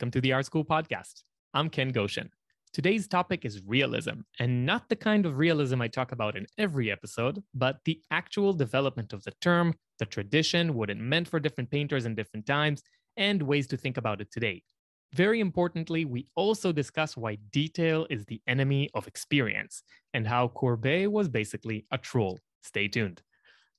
Welcome to the Art's Cool Podcast. I'm Ken Goshen. Today's topic is realism, and not the kind of realism I talk about in every episode, but the actual development of the term, the tradition, what it meant for different painters in different times, and ways to think about it today. Very importantly, we also discuss why detail is the enemy of experience and how Courbet was basically a troll. Stay tuned.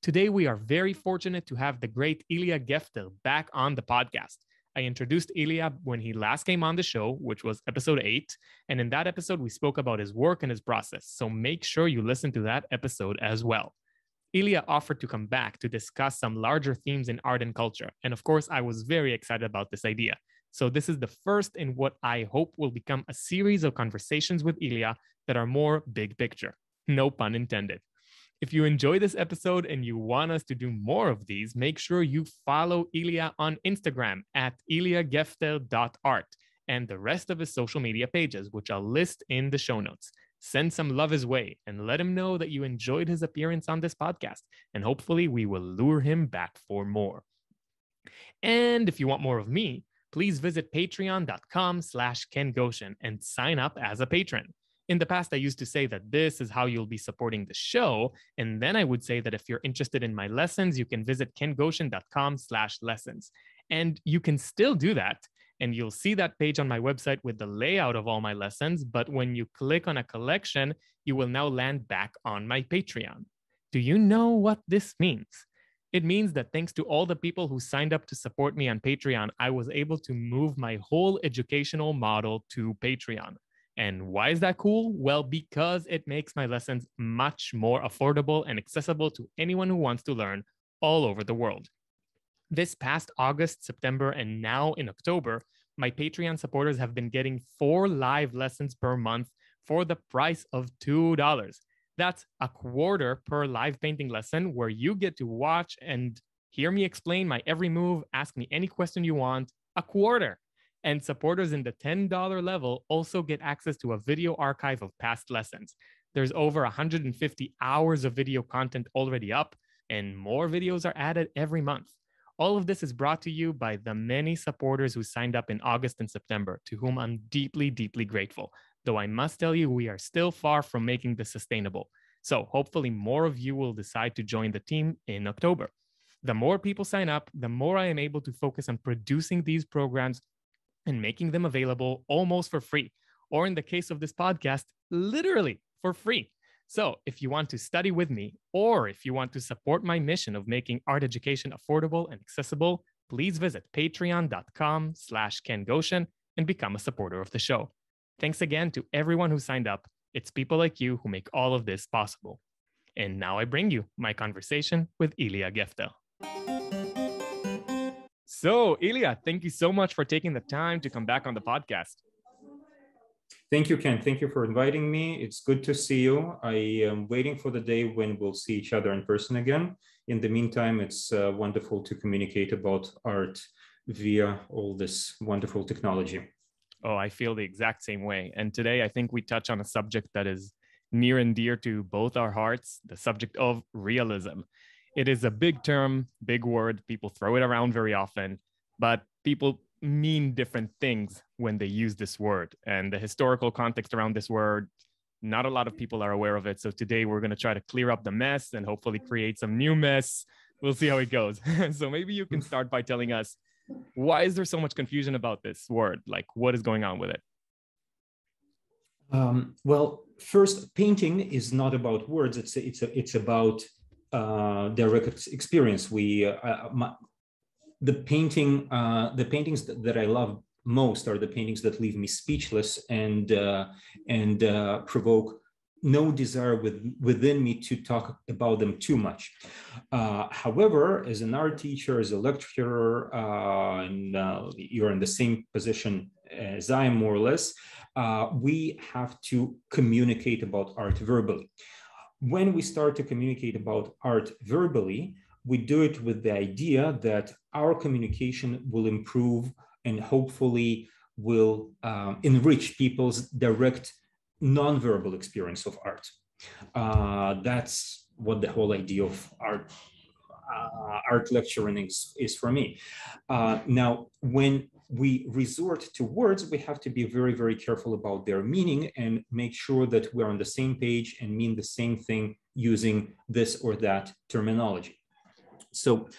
Today, we are very fortunate to have the great Ilya Gefter back on the podcast. I introduced Ilya when he last came on the show, which was episode eight. And in that episode, we spoke about his work and his process. So make sure you listen to that episode as well. Ilya offered to come back to discuss some larger themes in art and culture. And of course, I was very excited about this idea. So, this is the first in what I hope will become a series of conversations with Ilya that are more big picture. No pun intended. If you enjoy this episode and you want us to do more of these, make sure you follow Ilya on Instagram at ilyagefter.art and the rest of his social media pages, which I'll list in the show notes. Send some love his way and let him know that you enjoyed his appearance on this podcast. And hopefully, we will lure him back for more. And if you want more of me, please visit patreon.com slash Ken Goshen and sign up as a patron in the past, I used to say that this is how you'll be supporting the show. And then I would say that if you're interested in my lessons, you can visit kengoshen.com slash lessons. And you can still do that. And you'll see that page on my website with the layout of all my lessons. But when you click on a collection, you will now land back on my Patreon. Do you know what this means? It means that thanks to all the people who signed up to support me on Patreon, I was able to move my whole educational model to Patreon. And why is that cool? Well, because it makes my lessons much more affordable and accessible to anyone who wants to learn all over the world. This past August, September, and now in October, my Patreon supporters have been getting four live lessons per month for the price of $2. That's a quarter per live painting lesson where you get to watch and hear me explain my every move, ask me any question you want. A quarter. And supporters in the $10 level also get access to a video archive of past lessons. There's over 150 hours of video content already up, and more videos are added every month. All of this is brought to you by the many supporters who signed up in August and September, to whom I'm deeply, deeply grateful. Though I must tell you, we are still far from making this sustainable. So hopefully, more of you will decide to join the team in October. The more people sign up, the more I am able to focus on producing these programs and making them available almost for free, or in the case of this podcast, literally for free. So, if you want to study with me, or if you want to support my mission of making art education affordable and accessible, please visit patreon.com slash Ken Goshen and become a supporter of the show. Thanks again to everyone who signed up. It's people like you who make all of this possible. And now I bring you my conversation with Ilya Gefter. So, Ilya, thank you so much for taking the time to come back on the podcast. Thank you, Ken. Thank you for inviting me. It's good to see you. I am waiting for the day when we'll see each other in person again. In the meantime, it's uh, wonderful to communicate about art via all this wonderful technology. Oh, I feel the exact same way. And today, I think we touch on a subject that is near and dear to both our hearts the subject of realism it is a big term, big word. People throw it around very often, but people mean different things when they use this word. And the historical context around this word, not a lot of people are aware of it. So today we're going to try to clear up the mess and hopefully create some new mess. We'll see how it goes. so maybe you can start by telling us why is there so much confusion about this word? Like, what is going on with it? Um, well, first, painting is not about words. It's it's it's about uh, direct experience. We uh, uh, my, the painting uh, the paintings that, that, I love most are the paintings that leave me speechless and uh, and uh, provoke no desire with, within me to talk about them too much. Uh, however, as an art teacher, as a lecturer, uh, and uh, you're in the same position as I am, more or less, we have to communicate about art verbally when we start to communicate about art verbally, we do it with the idea that our communication will improve and hopefully will um, enrich people's direct nonverbal experience of art. Uh, that's what the whole idea of art uh, art lecturing is, is for me. Uh, now, when we resort to words, we have to be very, very careful about their meaning and make sure that we're on the same page and mean the same thing using this or that terminology. So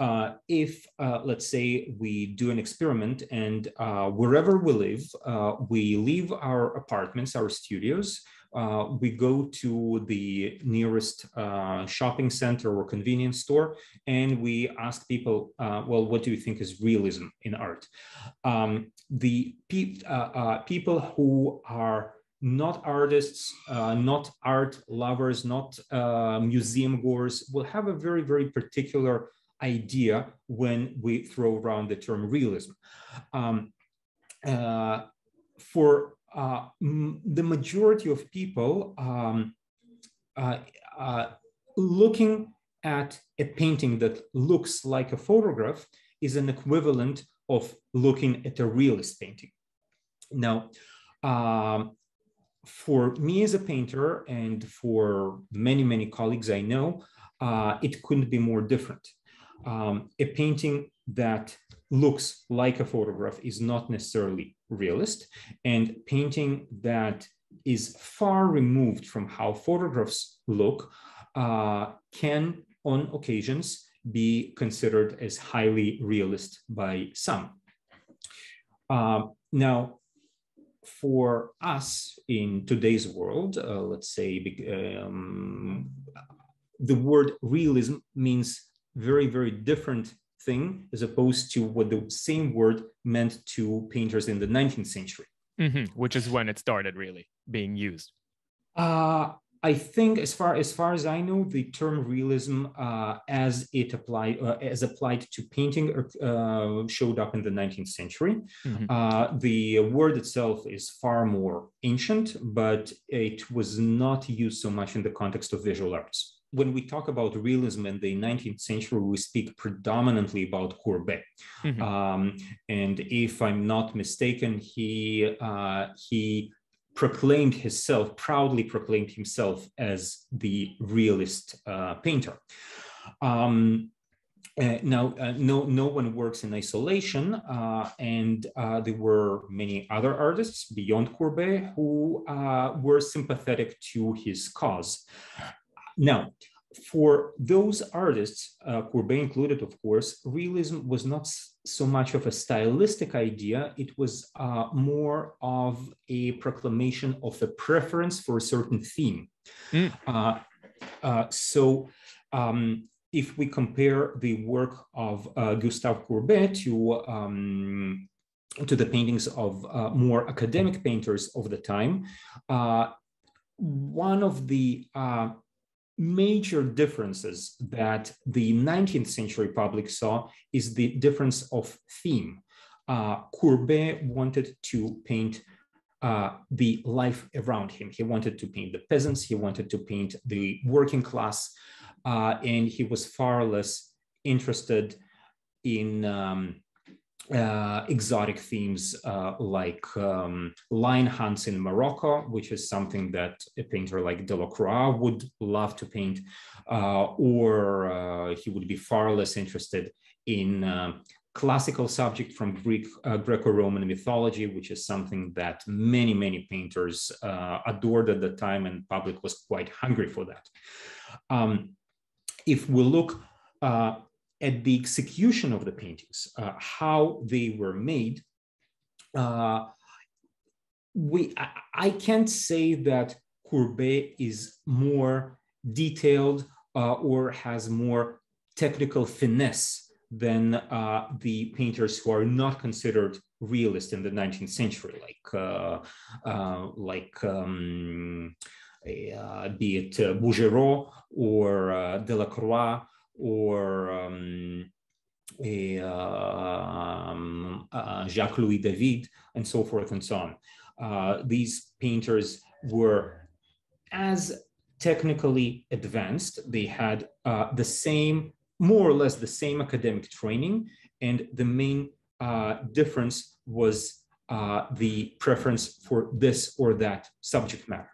uh, if, uh, let's say, we do an experiment and uh, wherever we live, uh, we leave our apartments, our studios, uh, we go to the nearest uh, shopping center or convenience store and we ask people, well, what do you think is realism in art? Um, the pe people who are not artists, uh, not art lovers, not uh, museum goers will have a very, very particular idea when we throw around the term realism. Um, uh, for uh, the majority of people, um, uh, uh, looking at a painting that looks like a photograph is an equivalent of looking at a realist painting. Now, um, for me as a painter and for many, many colleagues I know, uh, it couldn't be more different. Um, a painting that looks like a photograph is not necessarily realist, and painting that is far removed from how photographs look uh, can, on occasions, be considered as highly realist by some. Uh, now, for us in today's world, uh, let's say um, the word realism means very, very different thing as opposed to what the same word meant to painters in the 19th century. Mm-hmm. Which is when it started really being used. Uh, I think, as far as far as I know, the term realism, uh, as it applied uh, as applied to painting, uh, showed up in the 19th century. Mm-hmm. Uh, the word itself is far more ancient, but it was not used so much in the context of visual arts. When we talk about realism in the 19th century, we speak predominantly about Courbet. Mm-hmm. Um, and if I'm not mistaken, he uh, he proclaimed himself, proudly proclaimed himself as the realist uh, painter. Um, uh, now, uh, no, no one works in isolation, uh, and uh, there were many other artists beyond Courbet who uh, were sympathetic to his cause. Now, for those artists, uh, Courbet included, of course, realism was not so much of a stylistic idea, it was uh, more of a proclamation of a preference for a certain theme. Mm. Uh, uh, so, um, if we compare the work of uh, Gustave Courbet to um, to the paintings of uh, more academic painters of the time, uh, one of the major differences that the 19th century public saw is the difference of theme. Uh, Courbet wanted to paint uh, the life around him. He wanted to paint the peasants, he wanted to paint the working class, uh, and he was far less interested in um, uh, exotic themes uh, like um, lion hunts in Morocco, which is something that a painter like Delacroix would love to paint, uh, or uh, he would be far less interested in uh, classical subject from Greek uh, Greco-Roman mythology, which is something that many many painters adored at the time, and public was quite hungry for that. Um, if we look at the execution of the paintings, uh, how they were made, uh, we I, I, can't say that Courbet is more detailed uh, or has more technical finesse than uh, the painters who are not considered realist in the 19th century, like uh, uh, like um, be it Bouguereau or Delacroix or um, a, um, uh, Jacques Louis David, and so forth and so on. Uh, these painters were as technically advanced. They had uh, the same, more or less the same academic training, and the main uh, difference was uh, the preference for this or that subject matter.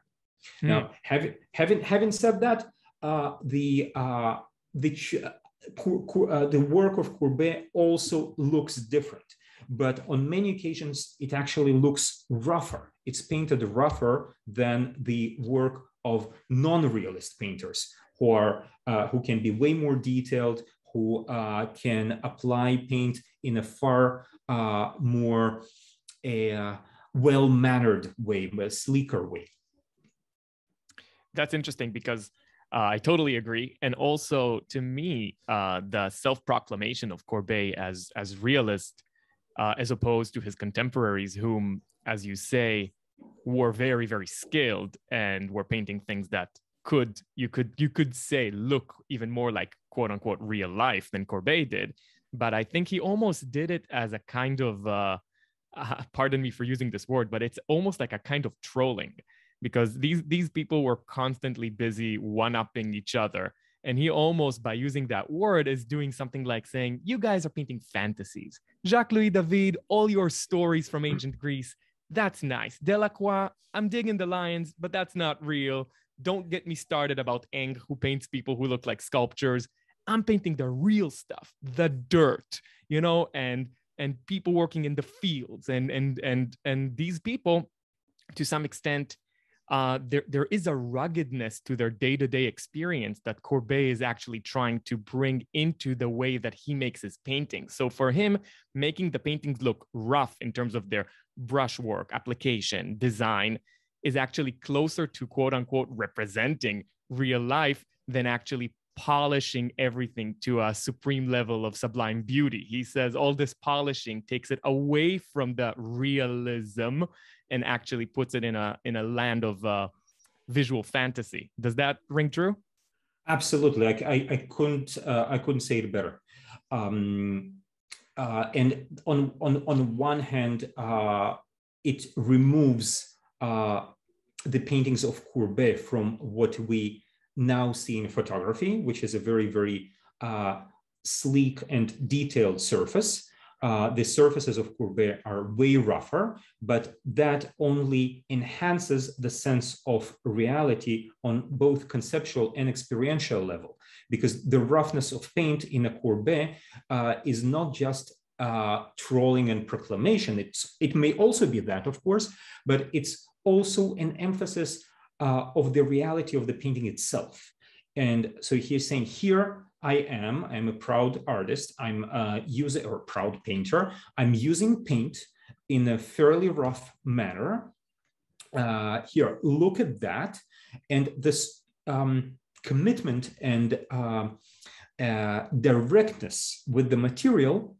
Mm. Now, having, having, having said that, uh, the the, uh, uh, the work of Courbet also looks different. but on many occasions, it actually looks rougher. It's painted rougher than the work of non-realist painters who are uh, who can be way more detailed, who uh, can apply paint in a far uh, more uh, well-mannered way, a sleeker way. That's interesting because uh, I totally agree. And also, to me, uh, the self-proclamation of Courbet as as realist, uh, as opposed to his contemporaries, whom, as you say, were very very skilled and were painting things that could you could you could say look even more like quote unquote real life than Courbet did. But I think he almost did it as a kind of uh, pardon me for using this word, but it's almost like a kind of trolling because these these people were constantly busy one-upping each other. And he almost by using that word is doing something like saying you guys are painting fantasies. Jacques louis david all your stories from ancient greece. That's nice. Delacroix i'm digging the lions but that's not real. Don't get me started about Ingres who paints people who look like sculptures. I'm painting the real stuff the dirt you know and and people working in the fields and and and and these people to some extent uh, there, there is a ruggedness to their day-to-day experience that Courbet is actually trying to bring into the way that he makes his paintings. So for him, making the paintings look rough in terms of their brushwork, application, design is actually closer to quote unquote representing real life than actually polishing everything to a supreme level of sublime beauty. He says all this polishing takes it away from the realism and actually puts it in a in a land of uh, visual fantasy. Does that ring true? Absolutely. I, I, I couldn't uh, I couldn't say it better. Um, uh, and on on on one hand, uh, it removes uh, the paintings of Courbet from what we now see in photography, which is a very very uh, sleek and detailed surface. Uh, the surfaces of Courbet are way rougher, but that only enhances the sense of reality on both conceptual and experiential level, because the roughness of paint in a Courbet uh, is not just uh, trolling and proclamation. It's, it may also be that, of course, but it's also an emphasis uh, of the reality of the painting itself. And so he's saying here, I am, I'm a proud artist. I'm a user or proud painter. I'm using paint in a fairly rough manner. Uh, here, look at that. And this um, commitment and uh, uh, directness with the material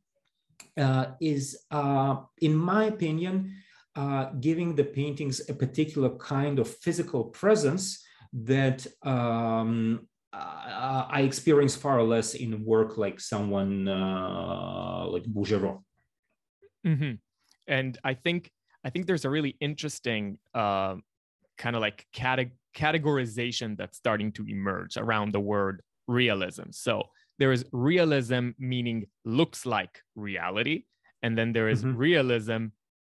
uh, is, uh, in my opinion, uh, giving the paintings a particular kind of physical presence that um, uh, I experience far less in work like someone uh, like Bouguereau. Mm-hmm. And I think I think there's a really interesting uh, kind of like cate- categorization that's starting to emerge around the word realism. So there is realism meaning looks like reality, and then there is mm-hmm. realism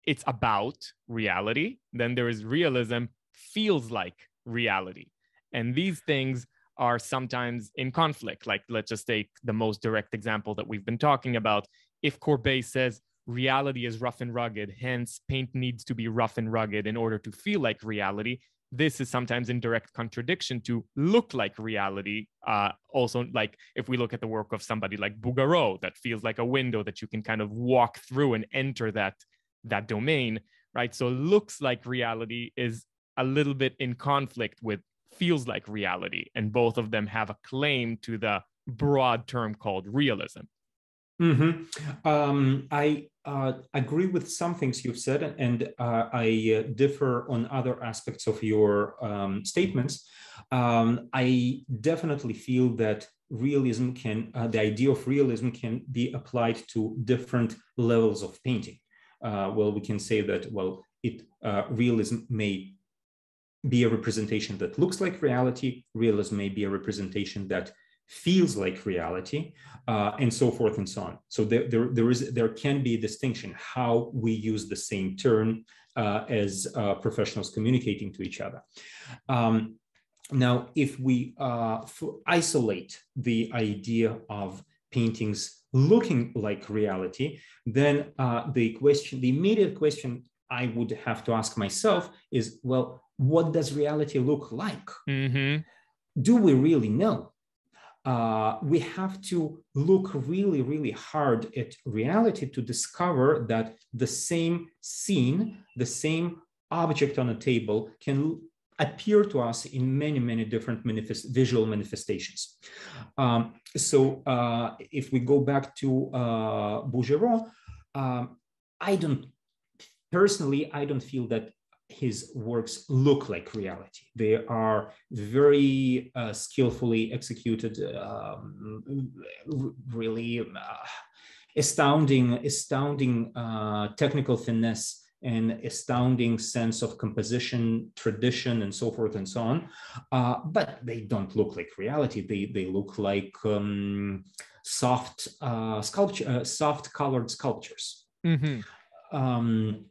it's about reality. Then there is realism feels like reality. And these things are sometimes in conflict. Like, let's just take the most direct example that we've been talking about. If Courbet says reality is rough and rugged, hence paint needs to be rough and rugged in order to feel like reality, this is sometimes in direct contradiction to look like reality. Uh, also, like if we look at the work of somebody like Bouguereau, that feels like a window that you can kind of walk through and enter that that domain, right? So looks like reality is a little bit in conflict with feels like reality. And both of them have a claim to the broad term called realism. Mm-hmm. Um, I uh, agree with some things you've said, and uh, I uh, differ on other aspects of your um, statements. Um, I definitely feel that realism can, uh, the idea of realism can be applied to different levels of painting. Uh, well, we can say that, well, it uh, realism may be a representation that looks like reality. Realism may be a representation that feels like reality, uh, and so forth and so on. So there, there, there is there can be a distinction how we use the same term uh, as uh, professionals communicating to each other. Um, now, if we uh, isolate the idea of paintings looking like reality, then uh, the question, the immediate question I would have to ask myself is, well, what does reality look like? Mm-hmm. Do we really know? Uh, we have to look really, really hard at reality to discover that the same scene, the same object on a table can appear to us in many, many different manifest, visual manifestations. Um, so uh, if we go back to uh, Bouguereau, um, I don't, personally, I don't feel that his works look like reality. They are very uh, skillfully executed, um, really uh, astounding, astounding uh, technical finesse an astounding sense of composition, tradition, and so forth and so on. Uh, but they don't look like reality. They, they look like um, soft uh, sculpture, uh, soft colored sculptures. Mm-hmm. Um,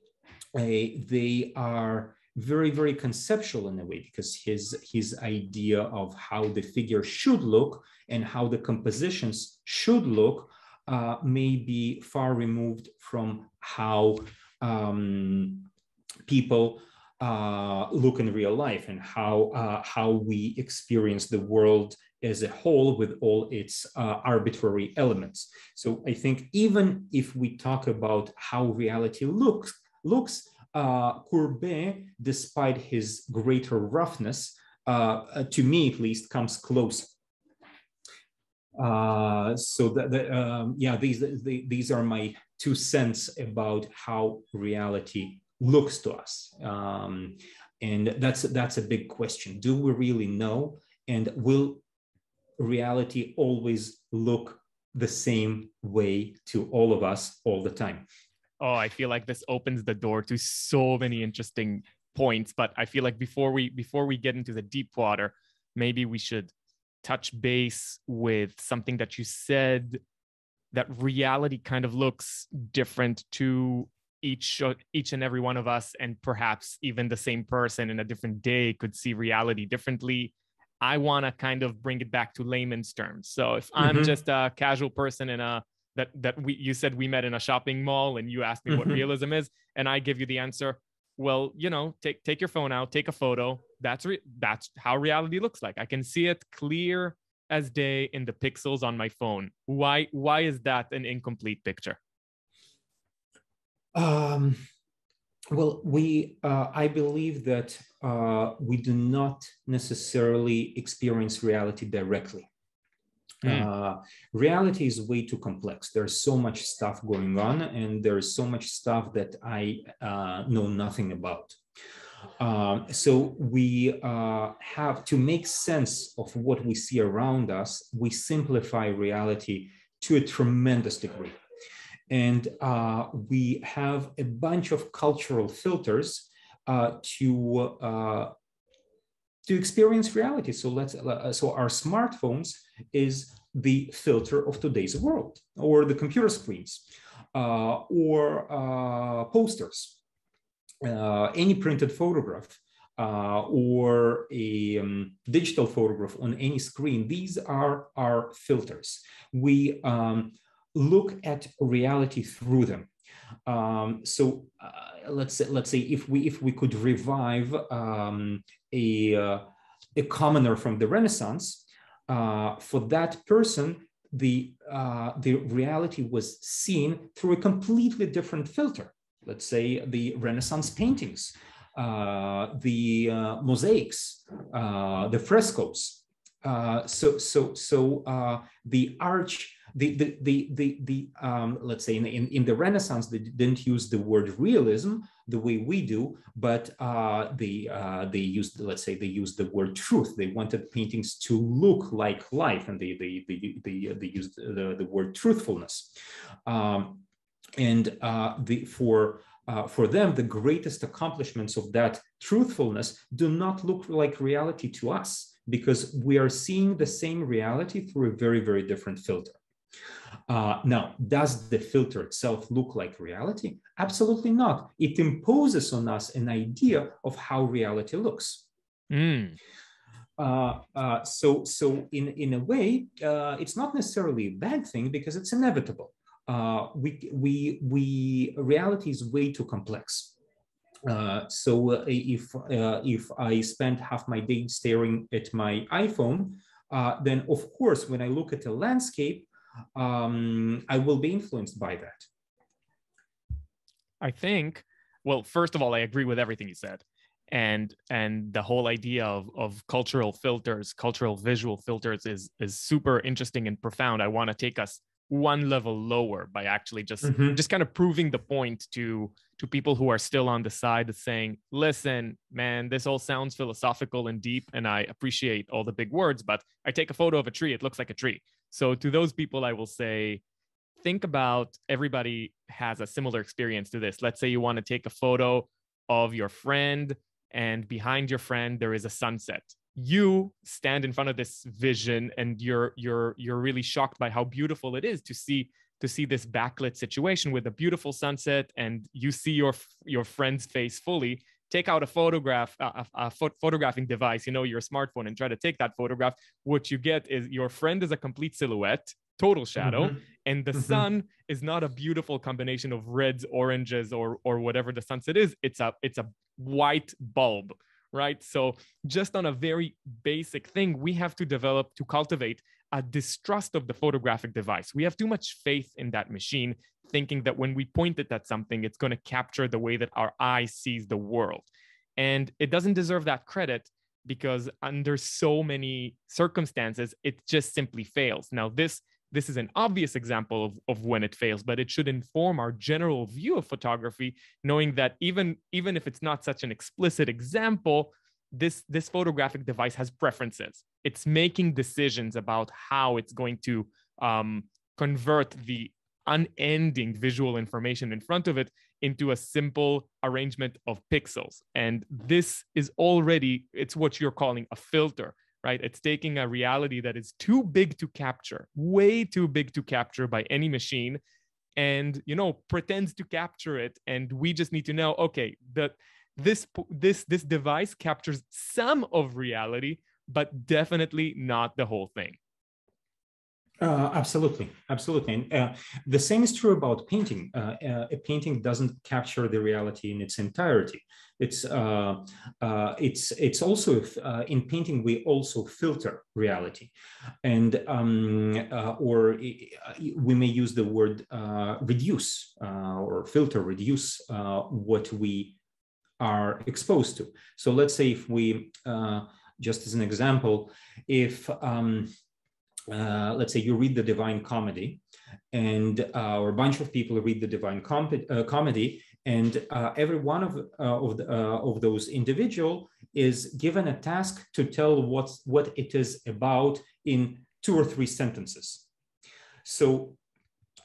they are very, very conceptual in a way because his, his idea of how the figure should look and how the compositions should look uh, may be far removed from how um, people uh, look in real life and how uh, how we experience the world as a whole with all its uh, arbitrary elements. So I think even if we talk about how reality looks looks, uh, Courbet, despite his greater roughness, uh, to me at least, comes close. Uh, so that, that um, yeah, these the, these are my two cents about how reality looks to us. Um, and that's that's a big question. Do we really know? And will reality always look the same way to all of us all the time? Oh, I feel like this opens the door to so many interesting points. But I feel like before we before we get into the deep water, maybe we should touch base with something that you said that reality kind of looks different to each each and every one of us and perhaps even the same person in a different day could see reality differently i want to kind of bring it back to layman's terms so if i'm mm-hmm. just a casual person in a that that we you said we met in a shopping mall and you asked me mm-hmm. what realism is and i give you the answer well you know take take your phone out take a photo that's re- that's how reality looks like i can see it clear as day in the pixels on my phone. Why why is that an incomplete picture? Um, well, we uh, I believe that uh, we do not necessarily experience reality directly. Mm. Uh, reality is way too complex. There's so much stuff going on, and there's so much stuff that I uh, know nothing about. Um, so we uh, have to make sense of what we see around us. We simplify reality to a tremendous degree. And uh, we have a bunch of cultural filters uh, to uh, to experience reality. So let's uh, so our smartphones is the filter of today's world, or the computer screens, uh, or posters any printed photograph uh, or a um, digital photograph on any screen, these are our filters. We um, look at reality through them. Um, so uh, let's say, let's say if we if we could revive um, a uh, a commoner from the Renaissance, uh, for that person, the uh, the reality was seen through a completely different filter let's say the Renaissance paintings, uh, the uh, mosaics, uh, the frescoes. Uh, so, so, so uh, the arch, the, the, the, the, the um, let's say in, in, in, the Renaissance, they didn't use the word realism the way we do, but uh, they, they used, let's say they used the word truth. They wanted paintings to look like life and they, they, they, they, they used the, the word truthfulness. Um, and uh, the, for uh, for them, the greatest accomplishments of that truthfulness do not look like reality to us because we are seeing the same reality through a very, very different filter. Uh, now, does the filter itself look like reality? Absolutely not. It imposes on us an idea of how reality looks. Mm. Uh, uh, so, so in in a way, uh, it's not necessarily a bad thing because it's inevitable. Uh, we we we reality is way too complex. Uh, so uh, if if I spend half my day staring at my iPhone, then of course when I look at a landscape, um, I will be influenced by that. I think. Well, first of all, I agree with everything you said and and the whole idea of of cultural filters cultural visual filters is is super interesting and profound i want to take us one level lower by actually just mm-hmm. just kind of proving the point to to people who are still on the side of saying listen man this all sounds philosophical and deep and i appreciate all the big words but i take a photo of a tree it looks like a tree. So to those people i will say think about everybody has a similar experience to this. Let's say you want to take a photo of your friend and behind your friend there is a sunset you stand in front of this vision and you're you're you're really shocked by how beautiful it is to see to see this backlit situation with a beautiful sunset and you see your your friend's face fully take out a photograph a, a, a photographing device you know your smartphone and try to take that photograph what you get is your friend is a complete silhouette total shadow mm-hmm. and the mm-hmm. sun is not a beautiful combination of reds oranges or or whatever the sunset is it's a it's a white bulb right? So just on a very basic thing we have to develop to cultivate a distrust of the photographic device. We have too much faith in that machine thinking that when we point it at something it's going to capture the way that our eye sees the world. And it doesn't deserve that credit because under so many circumstances it just simply fails. Now this this is an obvious example of, of when it fails, but it should inform our general view of photography, knowing that even, even if it's not such an explicit example, this, this photographic device has preferences. It's making decisions about how it's going to um, convert the unending visual information in front of it into a simple arrangement of pixels. And this is already, it's what you're calling a filter right? It's taking a reality that is too big to capture, way too big to capture by any machine, and you know pretends to capture it. And we just need to know, okay, that this this this device captures some of reality, but definitely not the whole thing. Uh, absolutely, absolutely. And uh, the same is true about painting. Uh, uh a painting doesn't capture the reality in its entirety. It's uh, uh, it's it's also in painting we also filter reality, and um, or we may use the word reduce or filter, reduce what we are exposed to. So let's say if we, just as an example, if um, uh, let's say you read the Divine Comedy, and uh, or a bunch of people read the Divine Com- uh, Comedy, and uh, every one of uh, of, the, of those individual is given a task to tell what's what it is about in two or three sentences. So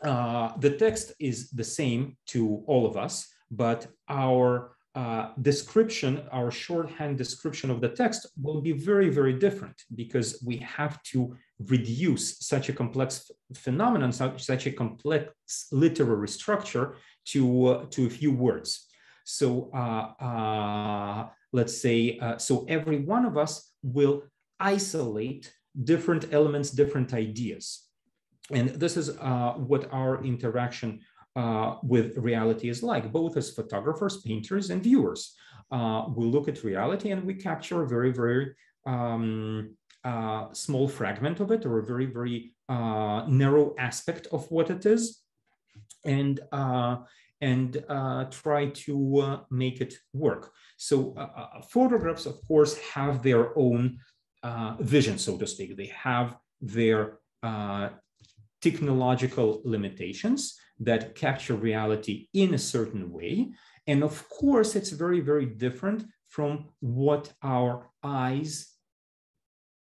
the text is the same to all of us, but our uh, description, our shorthand description of the text will be very, very different because we have to reduce such a complex phenomenon, such, such a complex literary structure to, uh, to a few words. So uh, uh let's say, uh, so every one of us will isolate different elements, different ideas. And this is what our interaction uh, with reality is like, both as photographers, painters, and viewers. Uh, we look at reality and we capture a very, very um, uh, small fragment of it or a very, very uh, narrow aspect of what it is and, uh, and uh, try to make it work. So photographs, of course, have their own vision, so to speak. They have their technological limitations that capture reality in a certain way. And of course, it's very, very different from what our eyes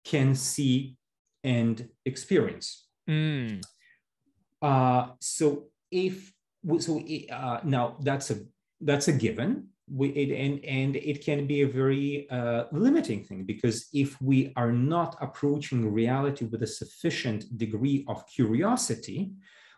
can see and experience. Mm. Uh, so if so, uh, now that's a that's a given. We, it, and and it can be a very uh, limiting thing because if we are not approaching reality with a sufficient degree of curiosity,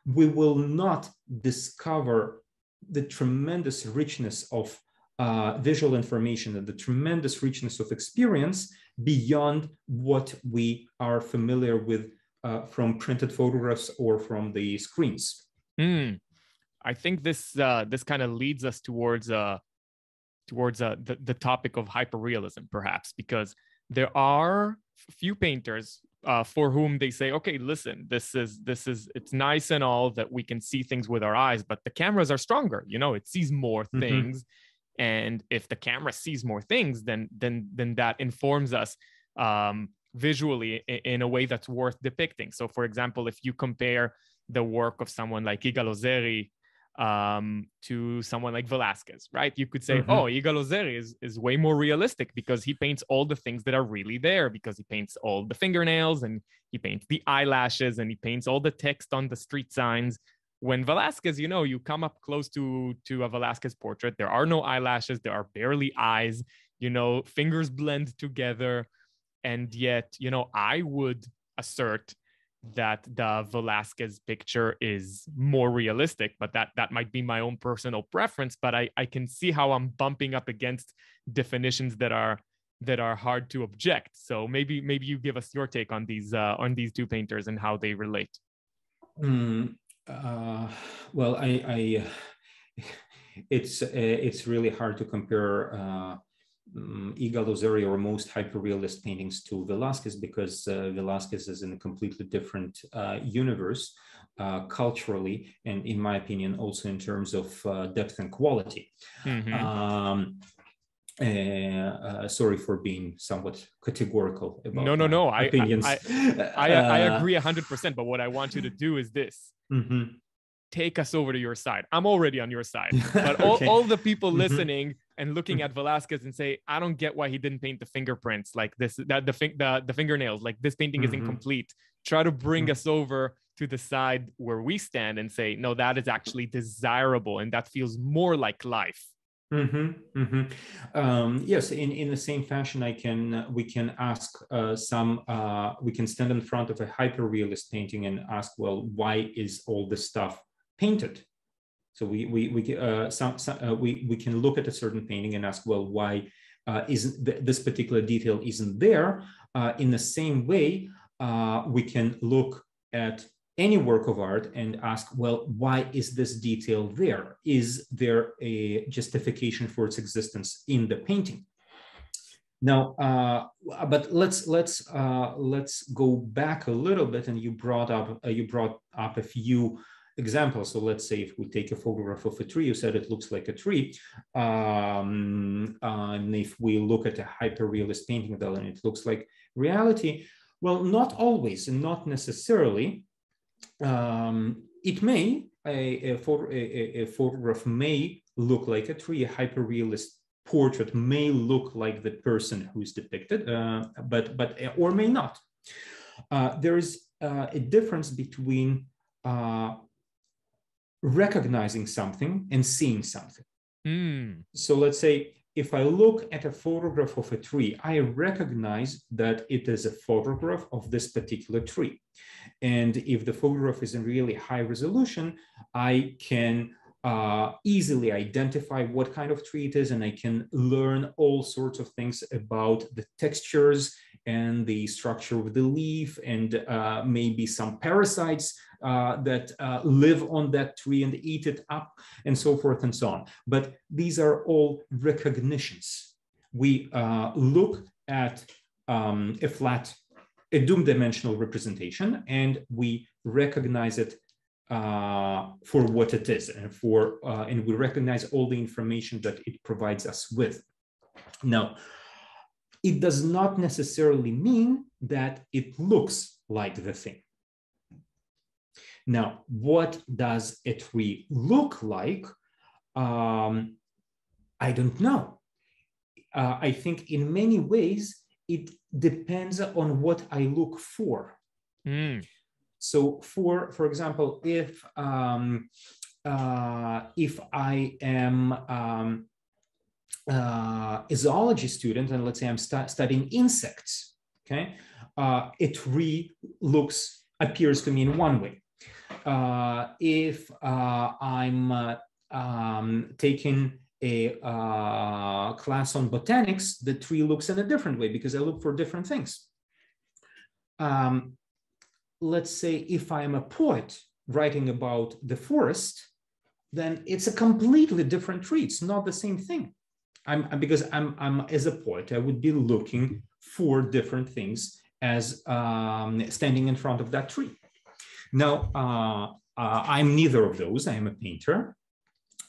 we will not discover the tremendous richness of uh, visual information and the tremendous richness of experience beyond what we are familiar with uh, from printed photographs or from the screens. Mm. I think this uh, this kind of leads us towards uh, towards uh, the, the topic of hyperrealism, perhaps, because there are few painters uh, for whom they say, okay, listen, this is this is it's nice and all that we can see things with our eyes, but the cameras are stronger. You know, it sees more mm-hmm. things, and if the camera sees more things, then then then that informs us um, visually in, in a way that's worth depicting. So, for example, if you compare the work of someone like Yigal Ozeri um, to someone like Velasquez, right? You could say, mm-hmm. oh, Yigal Ozeri is, is way more realistic because he paints all the things that are really there because he paints all the fingernails and he paints the eyelashes and he paints all the text on the street signs. When Velasquez, you know, you come up close to, to a Velasquez portrait, there are no eyelashes, there are barely eyes, you know, fingers blend together. And yet, you know, I would assert that the Velasquez picture is more realistic, but that that might be my own personal preference. But I, I can see how I'm bumping up against definitions that are that are hard to object. So maybe maybe you give us your take on these uh, on these two painters and how they relate. Mm, uh, well, I, I it's uh, it's really hard to compare uh, um, Ozeri or most hyperrealist paintings to Velázquez because uh, Velázquez is in a completely different uh, universe uh, culturally and in my opinion also in terms of uh, depth and quality. Mm-hmm. Um, uh, uh, sorry for being somewhat categorical about no no no opinions. I, I, I, I agree 100% but what I want you to do is this mm-hmm take us over to your side. I'm already on your side. But all, okay. all the people mm-hmm. listening and looking at Velasquez and say, I don't get why he didn't paint the fingerprints like this, that the, the, the fingernails, like this painting mm-hmm. is incomplete. Try to bring mm-hmm. us over to the side where we stand and say, no, that is actually desirable and that feels more like life. Mm-hmm, mm-hmm. Um, yes, in, in the same fashion, I can uh, we can ask uh, some uh, we can stand in front of a hyper realist painting and ask, well, why is all this stuff painted. So we we we uh, some, some uh, we we can look at a certain painting and ask, well, why uh, isn't th this particular detail isn't there? Uh, in the same way, uh, we can look at any work of art and ask, well, why is this detail there? Is there a justification for its existence in the painting? Now, uh, but let's let's uh, let's go back a little bit, and you brought up uh, you brought up a few example. So let's say if we take a photograph of a tree, you said it looks like a tree. Um, and if we look at a hyper-realist painting then it looks like reality. Well, not always and not necessarily. Um, it may, a, a, photo, a, a photograph may look like a tree, a hyper-realist portrait may look like the person who's depicted, uh, but, but, or may not. Uh, there is uh, a difference between uh, recognizing something and seeing something. Mm. So let's say if I look at a photograph of a tree, I recognize that it is a photograph of this particular tree. And if the photograph is in really high resolution, I can uh, easily identify what kind of tree it is, and I can learn all sorts of things about the textures and the structure of the leaf and uh, maybe some parasites uh, that uh, live on that tree and eat it up and so forth and so on. But these are all recognitions. We uh, look at um, a flat, a doom dimensional representation and we recognize it uh, for what it is and for uh, and we recognize all the information that it provides us with. Now, it does not necessarily mean that it looks like the thing. Now, what does a tree look like? Um, I don't know. Uh, I think in many ways, it depends on what I look for. Mm. So for, for example, if, um, uh, if I am um, uh, a zoology student, and let's say I'm stu studying insects, okay, uh, a tree looks, appears to me in one way. Uh, if uh, I'm uh, um, taking a uh, class on botanics, the tree looks in a different way because I look for different things. Um, let's say if I'm a poet writing about the forest, then it's a completely different tree. It's not the same thing. I'm because I'm, I'm as a poet, I would be looking for different things as um, standing in front of that tree. Now, uh, uh, I'm neither of those. I am a painter.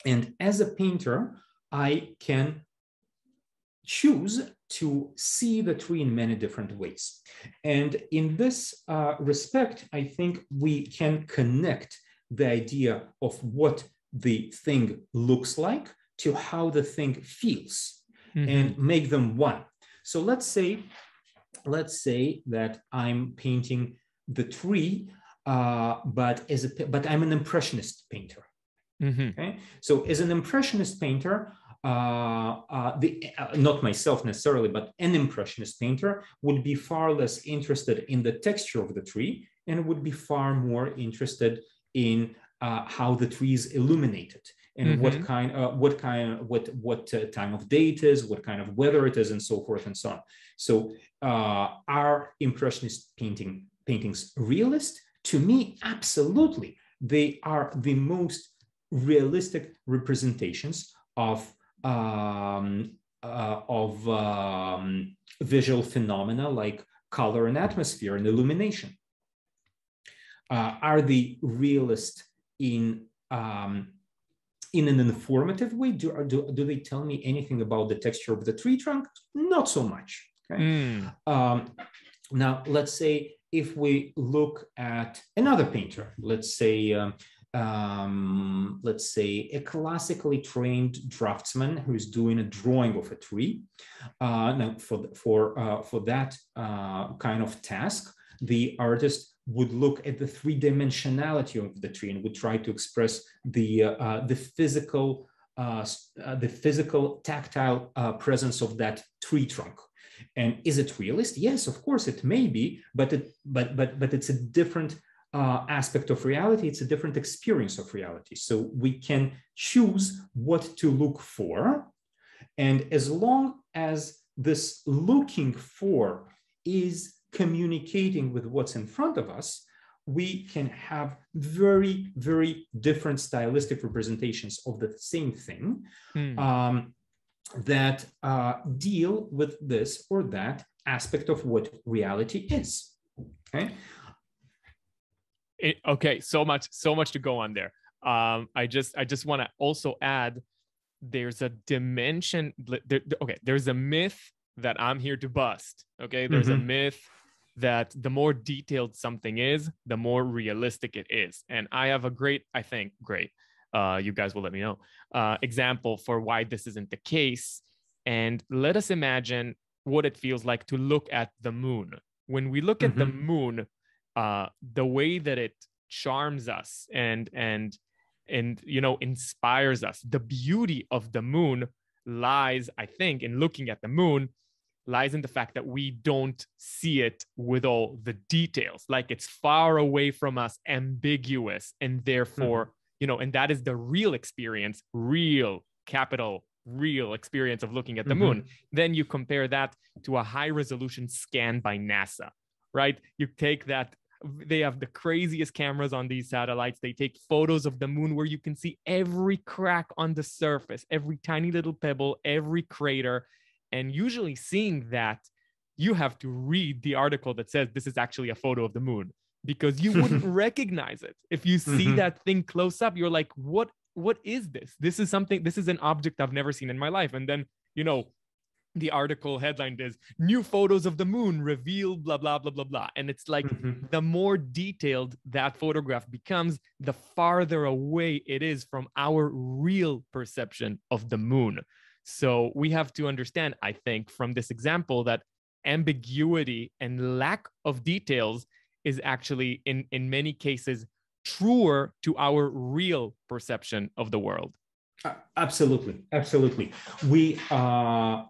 And as a painter, I can choose to see the tree in many different ways. And in this uh, respect, I think we can connect the idea of what the thing looks like to how the thing feels mm-hmm. and make them one. So let's say, let's say that I'm painting the tree, uh, but as a but I'm an impressionist painter. Mm-hmm. Okay, so as an impressionist painter, uh, uh, the, uh, not myself necessarily, but an impressionist painter would be far less interested in the texture of the tree and would be far more interested in uh, how the tree is illuminated and mm-hmm. what kind, uh, what kind, what what uh, time of day it is, what kind of weather it is, and so forth and so on. So, are impressionist painting paintings realist? To me, absolutely. They are the most realistic representations of um, uh, of um, visual phenomena like color and atmosphere and illumination? Uh, are they realist in um, in an informative way? Do, do, do they tell me anything about the texture of the tree trunk? Not so much. Okay? Mm. Um, now, let's say if we look at another painter, let's say um, um, let's say, a classically trained draftsman who's doing a drawing of a tree. Uh, now, for for uh, for that uh, kind of task, the artist would look at the three dimensionality of the tree and would try to express the uh, the physical uh, uh, the physical tactile presence of that tree trunk. And is it realist? Yes, of course it may be, but it but but but it's a different uh, aspect of reality, it's a different experience of reality. So we can choose what to look for. And as long as this looking for is communicating with what's in front of us, we can have very, very different stylistic representations of the same thing mm. um, that uh, deal with this or that aspect of what reality is. Okay. It, okay, so much, so much to go on there. Um, I just, I just want to also add, there's a dimension. There, okay, there's a myth that I'm here to bust. Okay, there's mm-hmm. a myth that the more detailed something is, the more realistic it is. And I have a great, I think, great. Uh, you guys will let me know. Uh, example for why this isn't the case. And let us imagine what it feels like to look at the moon. When we look mm-hmm. at the mm-hmm. moon, uh, the way that it charms us and and and you know inspires us the beauty of the moon lies i think in looking at the moon lies in the fact that we don't see it with all the details like it's far away from us ambiguous and therefore mm-hmm. You know and that is the real experience real capital real experience of looking at the mm-hmm. moon then you compare that to a high resolution scan by nasa right you take that they have the craziest cameras on these satellites. They take photos of the moon where you can see every crack on the surface, every tiny little pebble, every crater. And usually, seeing that, you have to read the article that says this is actually a photo of the moon because you wouldn't recognize it. If you see mm-hmm. that thing close up, you're like, what? What is this? This is something, this is an object I've never seen in my life. And then, you know, the article headline is new photos of the moon reveal blah blah blah blah blah and it's like mm-hmm. the more detailed that photograph becomes the farther away it is from our real perception of the moon so we have to understand i think from this example that ambiguity and lack of details is actually in in many cases truer to our real perception of the world absolutely absolutely we uh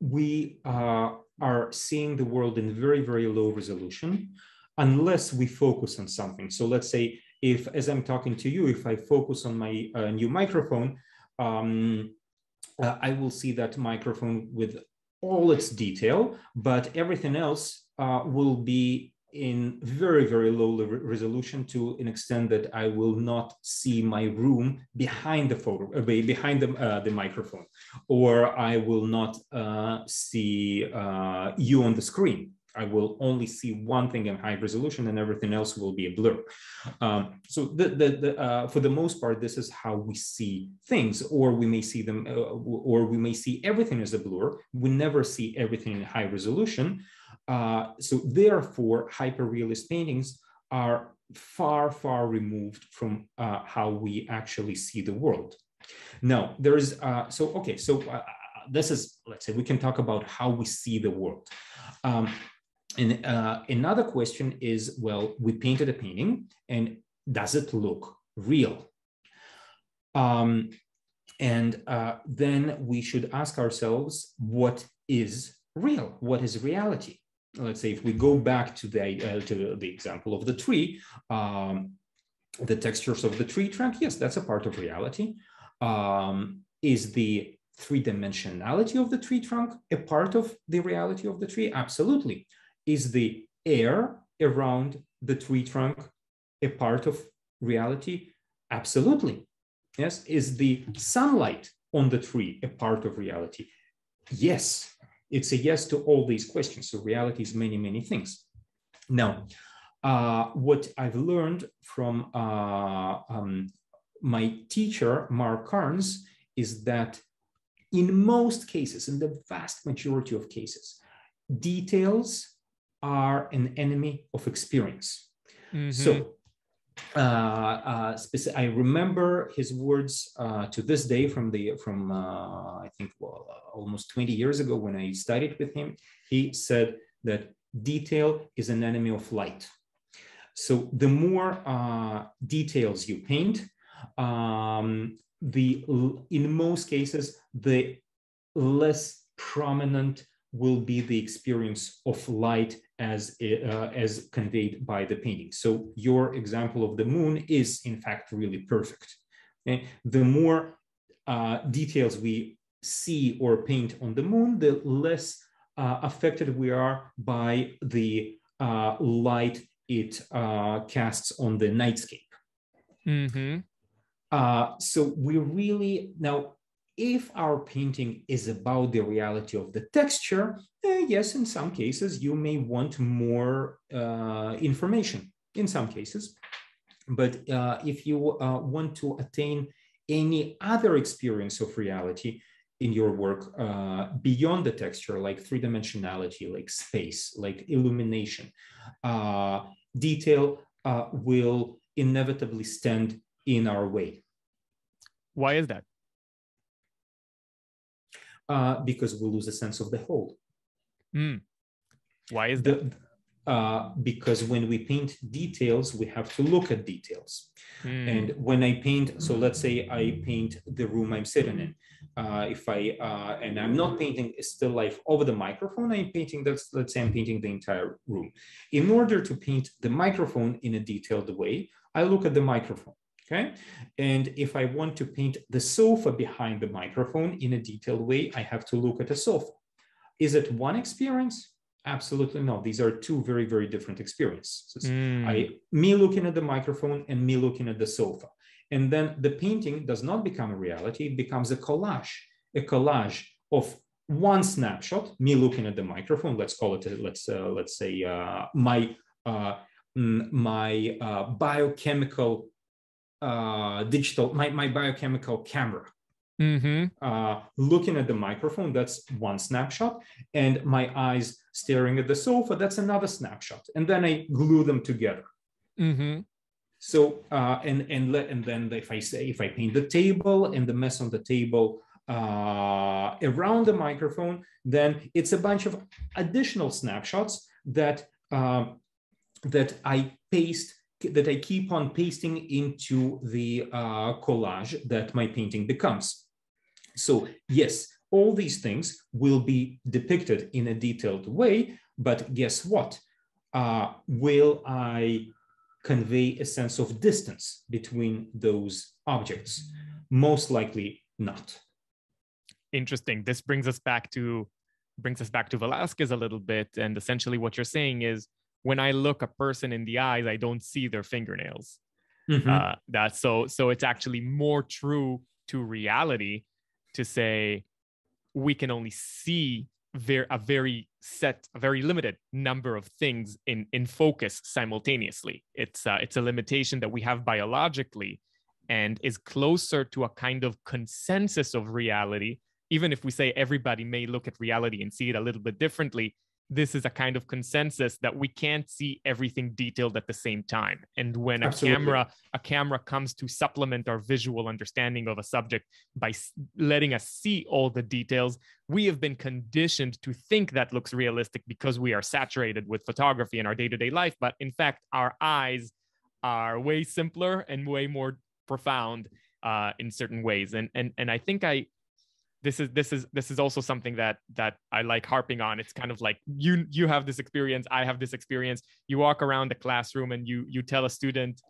we uh, are seeing the world in very, very low resolution unless we focus on something. So let's say if, as I'm talking to you, if I focus on my uh, new microphone, um, uh, I will see that microphone with all its detail, but everything else uh, will be in very, very low resolution to an extent that I will not see my room behind the photo, uh, behind the, uh, the microphone, or I will not uh, see uh, you on the screen. I will only see one thing in high resolution and everything else will be a blur. Um, so the, the, the uh, for the most part, this is how we see things, or we may see them, uh, or we may see everything as a blur. We never see everything in high resolution. Uh, so therefore, hyperrealist paintings are far, far removed from uh, how we actually see the world. Now, there is, uh, so, okay, so uh, this is, let's say, we can talk about how we see the world. Um, and uh, another question is, well, we painted a painting and does it look real? Um, and uh, then we should ask ourselves, what is real? What is reality? Let's say if we go back to the, uh, to the example of the tree, um, the textures of the tree trunk, yes, that's a part of reality. Um, is the three dimensionality of the tree trunk a part of the reality of the tree? Absolutely. Is the air around the tree trunk a part of reality? Absolutely. Yes. Is the sunlight on the tree a part of reality? Yes. It's a yes to all these questions. So reality is many, many things. Now, uh, what I've learned from uh, um, my teacher, Mark Karnes, is that in most cases, in the vast majority of cases, details are an enemy of experience. Mm-hmm. So, uh, uh, I remember his words uh, to this day from the from uh, I think well, almost 20 years ago when I studied with him. He said that detail is an enemy of light. So the more uh, details you paint, um, the in most cases the less prominent will be the experience of light as, uh, as conveyed by the painting. So your example of the moon is in fact really perfect. Okay? The more uh, details we see or paint on the moon, the less uh, affected we are by the uh, light it uh, casts on the nightscape. Mm-hmm. Uh, so we really, now if our painting is about the reality of the texture, eh, yes, in some cases, you may want more uh, information in some cases. But uh, if you uh, want to attain any other experience of reality in your work uh, beyond the texture, like three dimensionality, like space, like illumination, uh, detail uh, will inevitably stand in our way. Why is that? Uh, because we lose a sense of the whole. Mm. Why is that? The, uh, because when we paint details, we have to look at details. Mm. And when I paint, so let's say I paint the room I'm sitting in. Uh, if I uh, and I'm not painting a still life over the microphone, I'm painting that's let's say I'm painting the entire room. In order to paint the microphone in a detailed way, I look at the microphone. Okay. And if I want to paint the sofa behind the microphone in a detailed way, I have to look at a sofa. Is it one experience? Absolutely no. These are two very, very different experiences. Mm. I, me looking at the microphone and me looking at the sofa. And then the painting does not become a reality, it becomes a collage, a collage of one snapshot, me looking at the microphone, let's call it, a, let's, uh, let's say uh, my, uh, my uh, biochemical uh, digital, my, my biochemical camera. Mm-hmm. Uh, looking at the microphone, that's one snapshot. And my eyes staring at the sofa, that's another snapshot. And then I glue them together. Mm-hmm. So, uh, and, and, let, and then if I say, if I paint the table and the mess on the table uh, around the microphone, then it's a bunch of additional snapshots that, uh, that I paste that I keep on pasting into the uh, collage that my painting becomes. So yes, all these things will be depicted in a detailed way, but guess what? Uh, will I convey a sense of distance between those objects? Most likely not. interesting. This brings us back to brings us back to Velasquez a little bit. And essentially what you're saying is when I look a person in the eyes, I don't see their fingernails. Mm-hmm. Uh, that's so so it's actually more true to reality to say we can only see very a very set a very limited number of things in in focus simultaneously it's uh, it's a limitation that we have biologically and is closer to a kind of consensus of reality even if we say everybody may look at reality and see it a little bit differently this is a kind of consensus that we can't see everything detailed at the same time. And when Absolutely. a camera a camera comes to supplement our visual understanding of a subject by letting us see all the details we have been conditioned to think that looks realistic because we are saturated with photography in our day-to-day life. But in fact our eyes are way simpler and way more profound uh, in certain ways. And and and i think i this is this is this is also something that that I like harping on. It's kind of like you you have this experience, I have this experience. You walk around the classroom and you you tell a student,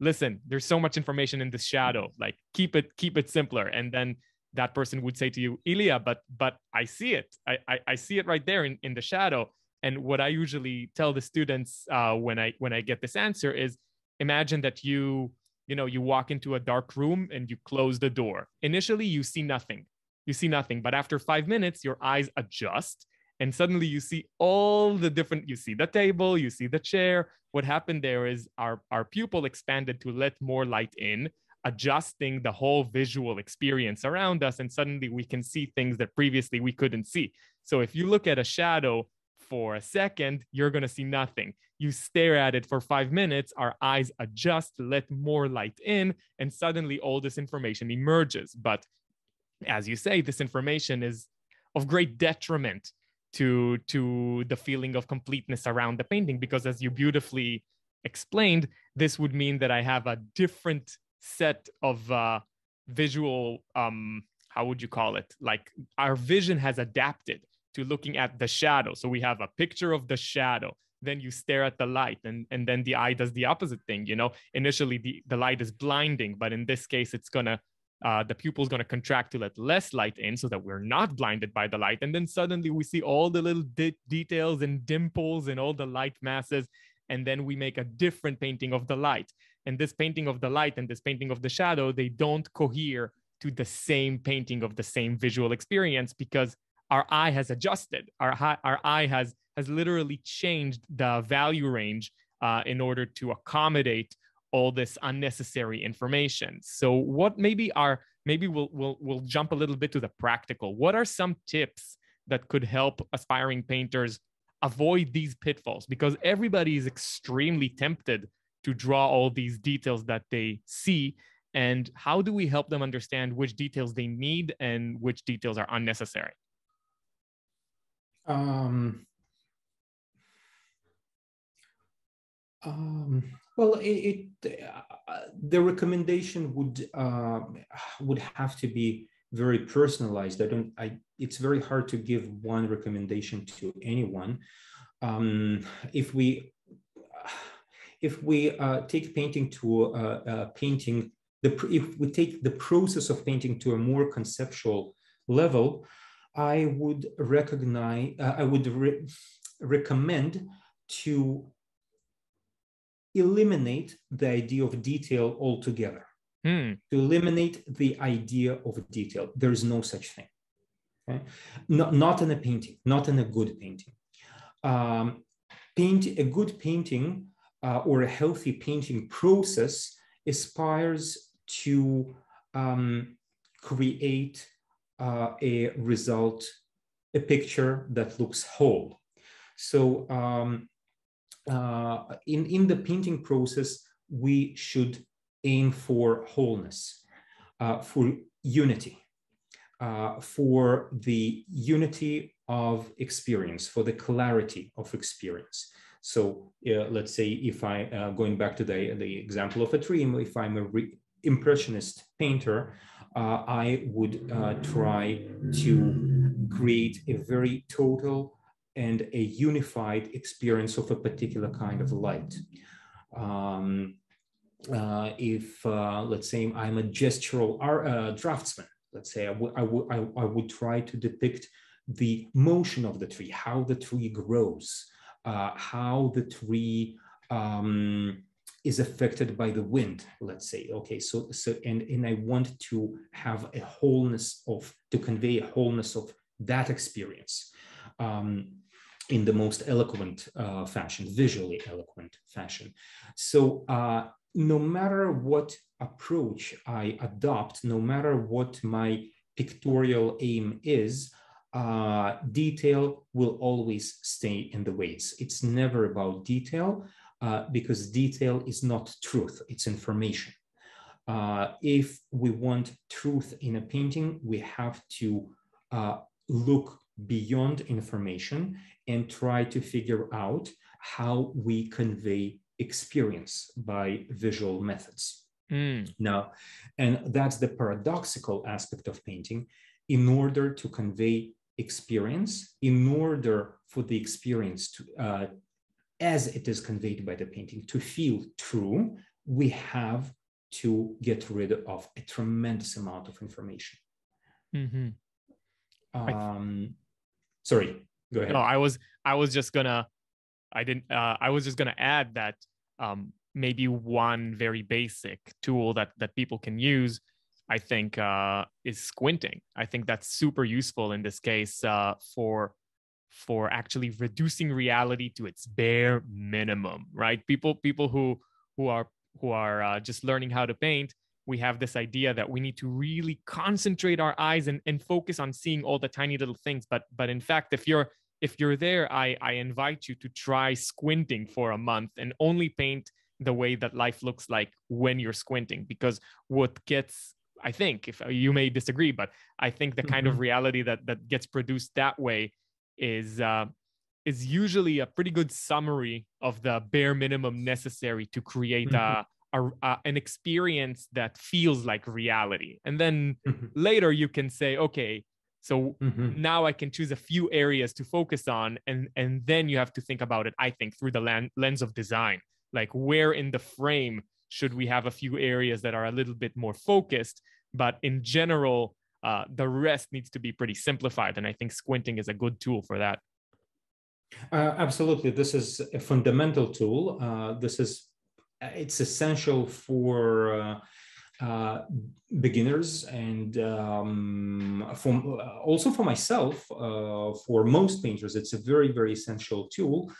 listen, there's so much information in this shadow. Like keep it keep it simpler. And then that person would say to you, Ilya, but but I see it. I I, I see it right there in, in the shadow. And what I usually tell the students uh, when I when I get this answer is, imagine that you you know you walk into a dark room and you close the door. Initially, you see nothing you see nothing. But after five minutes, your eyes adjust and suddenly you see all the different you see the table you see the chair. What happened there is our our pupil expanded to let more light in adjusting the whole visual experience around us and suddenly we can see things that previously we couldn't see. So if you look at a shadow for a second you're going to see nothing. You stare at it for 5 minutes our eyes adjust let more light in and suddenly all this information emerges. But as you say, this information is of great detriment to to the feeling of completeness around the painting because as you beautifully explained this would mean that i have a different set of uh, visual um how would you call it? Like our vision has adapted to looking at the shadow. So we have a picture of the shadow then you stare at the light and and then the eye does the opposite thing you know? Initially the the light is blinding but in this case it's to uh, the pupil is going to contract to let less light in so that we're not blinded by the light. And then suddenly we see all the little de- details and dimples and all the light masses. And then we make a different painting of the light. And this painting of the light and this painting of the shadow, they don't cohere to the same painting of the same visual experience because our eye has adjusted. Our, our eye has, has literally changed the value range uh, in order to accommodate all this unnecessary information. So what maybe are maybe we'll we'll we'll jump a little bit to the practical. What are some tips that could help aspiring painters avoid these pitfalls because everybody is extremely tempted to draw all these details that they see and how do we help them understand which details they need and which details are unnecessary um, um, well, it, it uh, the recommendation would uh, would have to be very personalized. I don't. I. It's very hard to give one recommendation to anyone. Um, if we if we uh, take painting to a painting, the if we take the process of painting to a more conceptual level, I would recognize. Uh, I would re recommend to eliminate the idea of detail altogether. Mm. To eliminate the idea of detail. There is no such thing. Okay? Not, not in a painting, not in a good painting. Um, paint, a good painting uh, or a healthy painting process aspires to um, create uh, a result, a picture that looks whole. So um, in, in the painting process, we should aim for wholeness, uh, for unity, uh, for the unity of experience, for the clarity of experience. So uh, let's say if I, uh, going back to the, the example of a dream, if I'm a impressionist painter, uh, I would try to create a very total and a unified experience of a particular kind of light. Um, uh, if, uh, let's say, I'm a gestural uh, draftsman, let's say I, I would try to depict the motion of the tree, how the tree grows, uh, how the tree um, is affected by the wind, let's say. Okay, so so and and I want to have a wholeness of to convey a wholeness of that experience um, in the most eloquent uh, fashion, visually eloquent fashion. So uh, no matter what approach I adopt, no matter what my pictorial aim is, uh, detail will always stay in the weights. It's never about detail uh, because detail is not truth, it's information. Uh, if we want truth in a painting, we have to uh, look beyond information and try to figure out how we convey experience by visual methods. Mm. Now, and that's the paradoxical aspect of painting. In order to convey experience, in order for the experience to, uh, as it is conveyed by the painting, to feel true, we have to get rid of a tremendous amount of information. Mm-hmm. Um, sorry, go ahead. No, I was I was just gonna I didn't uh, I was just gonna add that um, maybe one very basic tool that that people can use I think uh, is squinting. I think that's super useful in this case uh, for for actually reducing reality to its bare minimum. Right? People people who who are who are uh, just learning how to paint we have this idea that we need to really concentrate our eyes and, and focus on seeing all the tiny little things but but in fact if you're if you're there i i invite you to try squinting for a month and only paint the way that life looks like when you're squinting because what gets i think if you may disagree but i think the kind mm-hmm. of reality that that gets produced that way is uh is usually a pretty good summary of the bare minimum necessary to create mm-hmm. a a, a, an experience that feels like reality and then mm-hmm. later you can say okay so mm-hmm. now i can choose a few areas to focus on and and then you have to think about it i think through the lan- lens of design. Like where in the frame should we have a few areas that are a little bit more focused? But in general uh, the rest needs to be pretty simplified and i think squinting is a good tool for that. Uh, absolutely. This is a fundamental tool. Uh, this is it's essential for uh, uh, beginners and um, for, uh, also for myself, uh, for most painters, it's a very, very essential tool.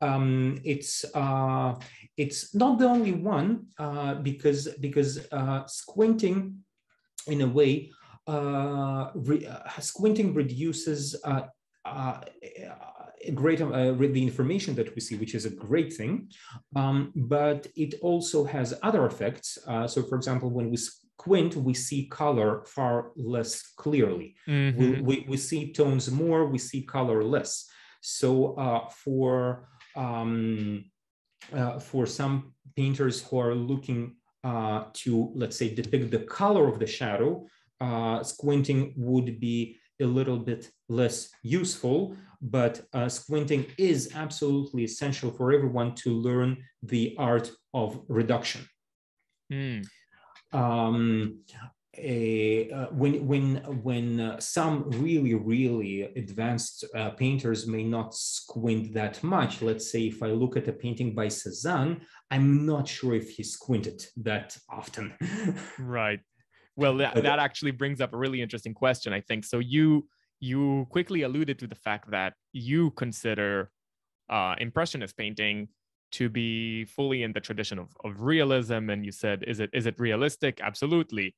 Um, it's uh, it's not the only one uh, because because squinting, in a way, re squinting reduces great uh, the information that we see, which is a great thing, um, but it also has other effects. Uh, so, for example, when we squint, we see color far less clearly. Mm-hmm. We, we, we, see tones more, we see color less. So, uh, for um, uh, for some painters who are looking uh, to, let's say, depict the color of the shadow, uh, squinting would be a little bit less useful, but uh, squinting is absolutely essential for everyone to learn the art of reduction. Mm. Um, a, uh, when when when uh, some really really advanced uh, painters may not squint that much let's say if i look at a painting by cezanne i'm not sure if he squinted that often right well, that, that actually brings up a really interesting question, I think. So you you quickly alluded to the fact that you consider uh, impressionist painting to be fully in the tradition of, of realism and you said is it is it realistic absolutely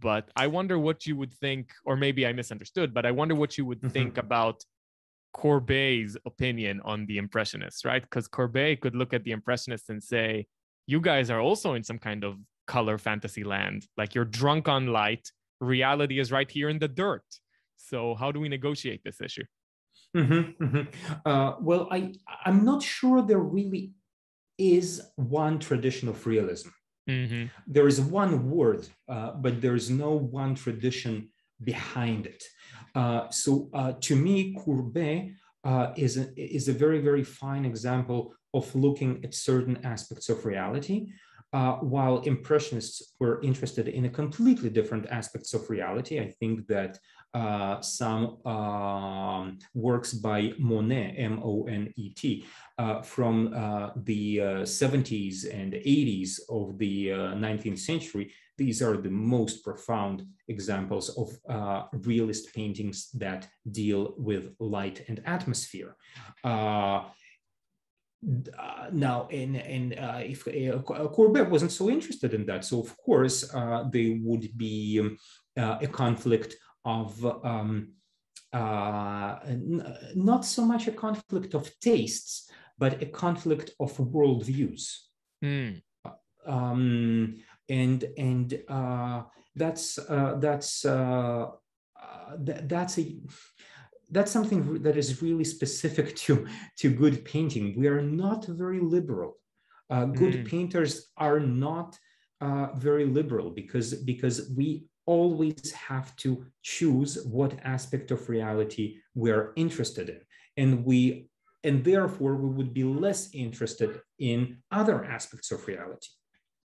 but i wonder what you would think or maybe i misunderstood but i wonder what you would mm-hmm. think about Courbet's opinion on the impressionists right because Courbet could look at the impressionists and say you guys are also in some kind of color fantasy land. Like you're drunk on light, reality is right here in the dirt. So how do we negotiate this issue? Mm-hmm, mm-hmm. Uh, well, I I'm not sure there really is one tradition of realism. Mm-hmm. There is one word, uh, but there is no one tradition behind it. Uh, so uh, to me, Courbet uh, is a, is a very very fine example of looking at certain aspects of reality uh, while Impressionists were interested in a completely different aspects of reality, I think that uh, some um, works by Monet, M-O-N-E-T, uh, from uh, the 70s uh, and 80s of the 19th uh, century, these are the most profound examples of realist paintings that deal with light and atmosphere. Uh, now, and, and uh, if uh, Courbet wasn't so interested in that, so of course uh, there would be um, a conflict of um, not so much a conflict of tastes, but a conflict of worldviews. Mm. Um, and and uh, that's uh, that's uh, uh, th- that's a that's something that is really specific to to good painting. We are not very liberal. Uh, good mm. painters are not uh, very liberal because because we always have to choose what aspect of reality we're interested in and we and therefore we would be less interested in other aspects of reality.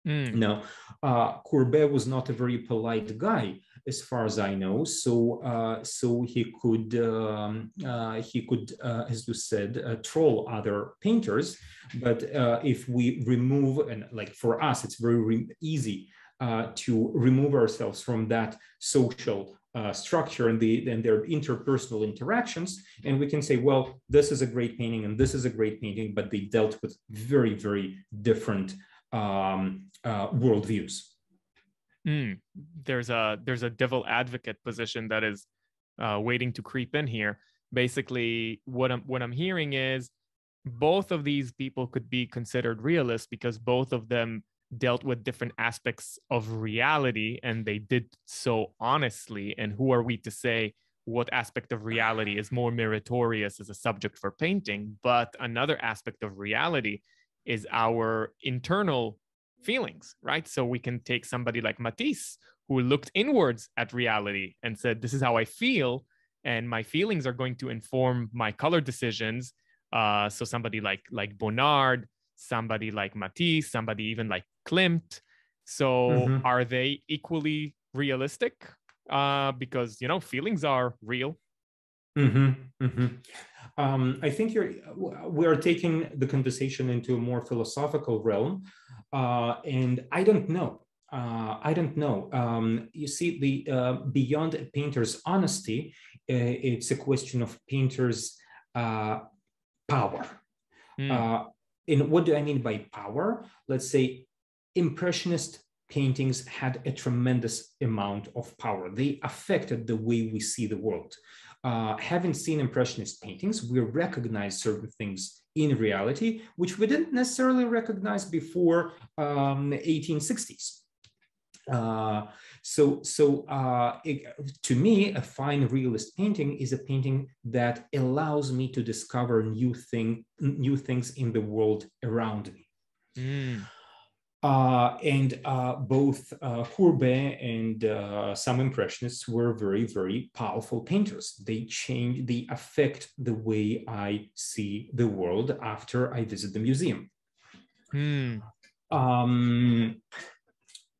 Mm. Now, uh, Courbet was not a very polite guy, as far as I know. So, uh, so he could um, uh, he could, uh, as you said, uh, troll other painters. But uh, if we remove and like for us, it's very easy to remove ourselves from that social uh, structure and, the, and their interpersonal interactions. And we can say, well, this is a great painting and this is a great painting, but they dealt with very, very different um, uh, worldviews. Mm, there's a there's a devil advocate position that is uh, waiting to creep in here. Basically, what I'm what I'm hearing is both of these people could be considered realists because both of them dealt with different aspects of reality and they did so honestly. And who are we to say what aspect of reality is more meritorious as a subject for painting? But another aspect of reality is our internal feelings right? So we can take somebody like matisse who looked inwards at reality and said this is how i feel and my feelings are going to inform my color decisions. Uh, so somebody like like bonnard somebody like matisse somebody even like Klimt. So mm-hmm. are they equally realistic? Uh, because you know feelings are real. Mm-hmm. Mm-hmm. Um, I think you're we are taking the conversation into a more philosophical realm, uh, and I don't know. Uh, I don't know. Um, you see, the uh, beyond a painter's honesty, uh, it's a question of painter's uh, power. Mm. And what do I mean by power? Let's say Impressionist paintings had a tremendous amount of power. They affected the way we see the world. Uh, having seen Impressionist paintings, we recognize certain things in reality, which we didn't necessarily recognize before um, 1860s. Uh, so, so uh, it, to me, a fine realist painting is a painting that allows me to discover new thing, new things in the world around me. Mm. Uh, and uh, both uh, Courbet and uh, some Impressionists were very, very powerful painters. They change, they affect the way I see the world after I visit the museum. Hmm. Um,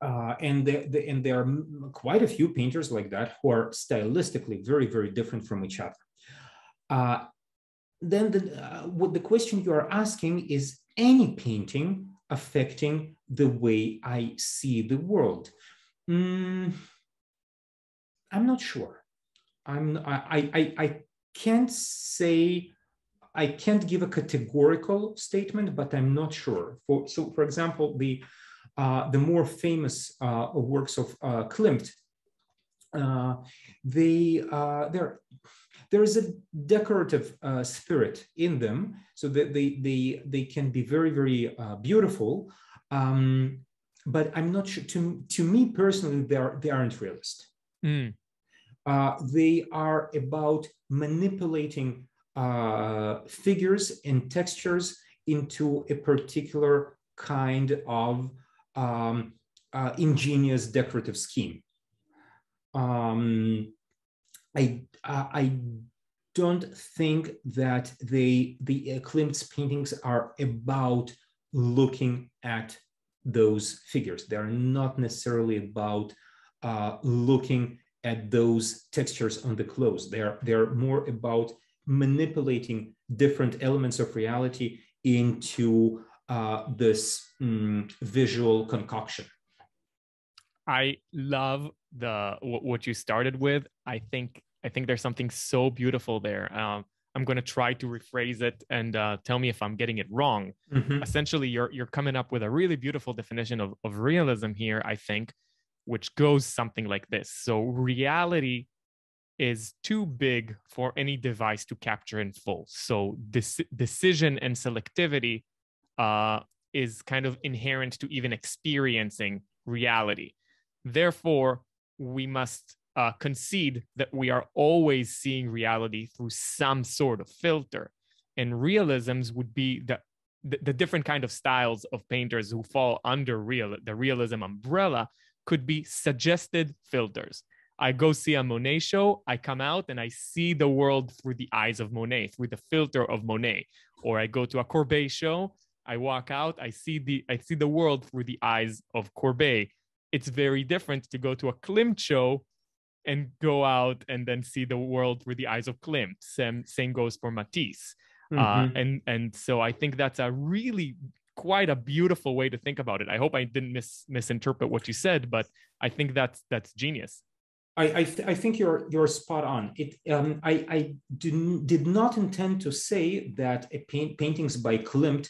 uh, and, the, the, and there are quite a few painters like that who are stylistically very, very different from each other. Uh, then the, uh, what the question you are asking is any painting affecting the way I see the world? Mm, I'm not sure. I'm I, I I can't say I can't give a categorical statement, but I'm not sure. For so, for example, the the more famous uh, works of uh, Klimt, uh, they uh, there there is a decorative uh, spirit in them, so that they they they can be very very uh, beautiful. Um, but I'm not sure. To to me personally, they are they aren't realist. Mm. Uh, they are about manipulating uh, figures and textures into a particular kind of um, uh, ingenious decorative scheme. Um, I I don't think that they the Klimt's paintings are about looking at those figures. They are not necessarily about uh, looking at those textures on the clothes. They're, they're more about manipulating different elements of reality into uh, this um, visual concoction. I love the what you started with. I think I think there's something so beautiful there. Um, I'm going to try to rephrase it and uh, tell me if I'm getting it wrong. Mm-hmm. Essentially, you're you're coming up with a really beautiful definition of, of realism here. I think, which goes something like this. So reality is too big for any device to capture in full. So this decision and selectivity uh, is kind of inherent to even experiencing reality. Therefore, we must uh, concede that we are always seeing reality through some sort of filter. And realisms would be the, the, the different kind of styles of painters who fall under real the realism umbrella could be suggested filters. I go see a Monet show, I come out and I see the world through the eyes of Monet, through the filter of Monet. Or I go to a Courbet show, I walk out, I see the I see the world through the eyes of Courbet. It's very different to go to a Klimt show and go out and then see the world through the eyes of Klimt. Same, same goes for Matisse. Uh, mm-hmm. Uh, and and so I think that's a really quite a beautiful way to think about it. I hope I didn't mis- misinterpret what you said, but I think that's that's genius. I I, th- I think you're you're spot on. It um, I I did, did not intend to say that paint, paintings by Klimt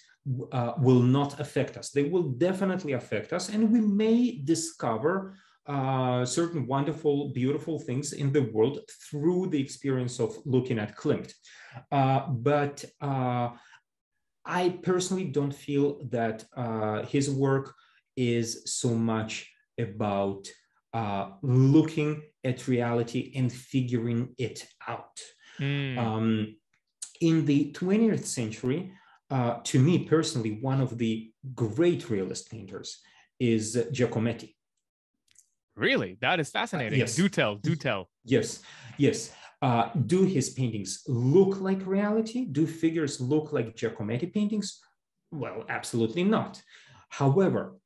uh, will not affect us. They will definitely affect us, and we may discover uh, certain wonderful, beautiful things in the world through the experience of looking at Klimt. Uh, but uh, I personally don't feel that uh, his work is so much about uh, looking at reality and figuring it out. Mm. Um, in the 20th century, uh, to me personally, one of the great realist painters is Giacometti. Really? That is fascinating. Uh, yes. Do tell, do tell. Yes, yes. Uh, do his paintings look like reality? Do figures look like Giacometti paintings? Well, absolutely not. However,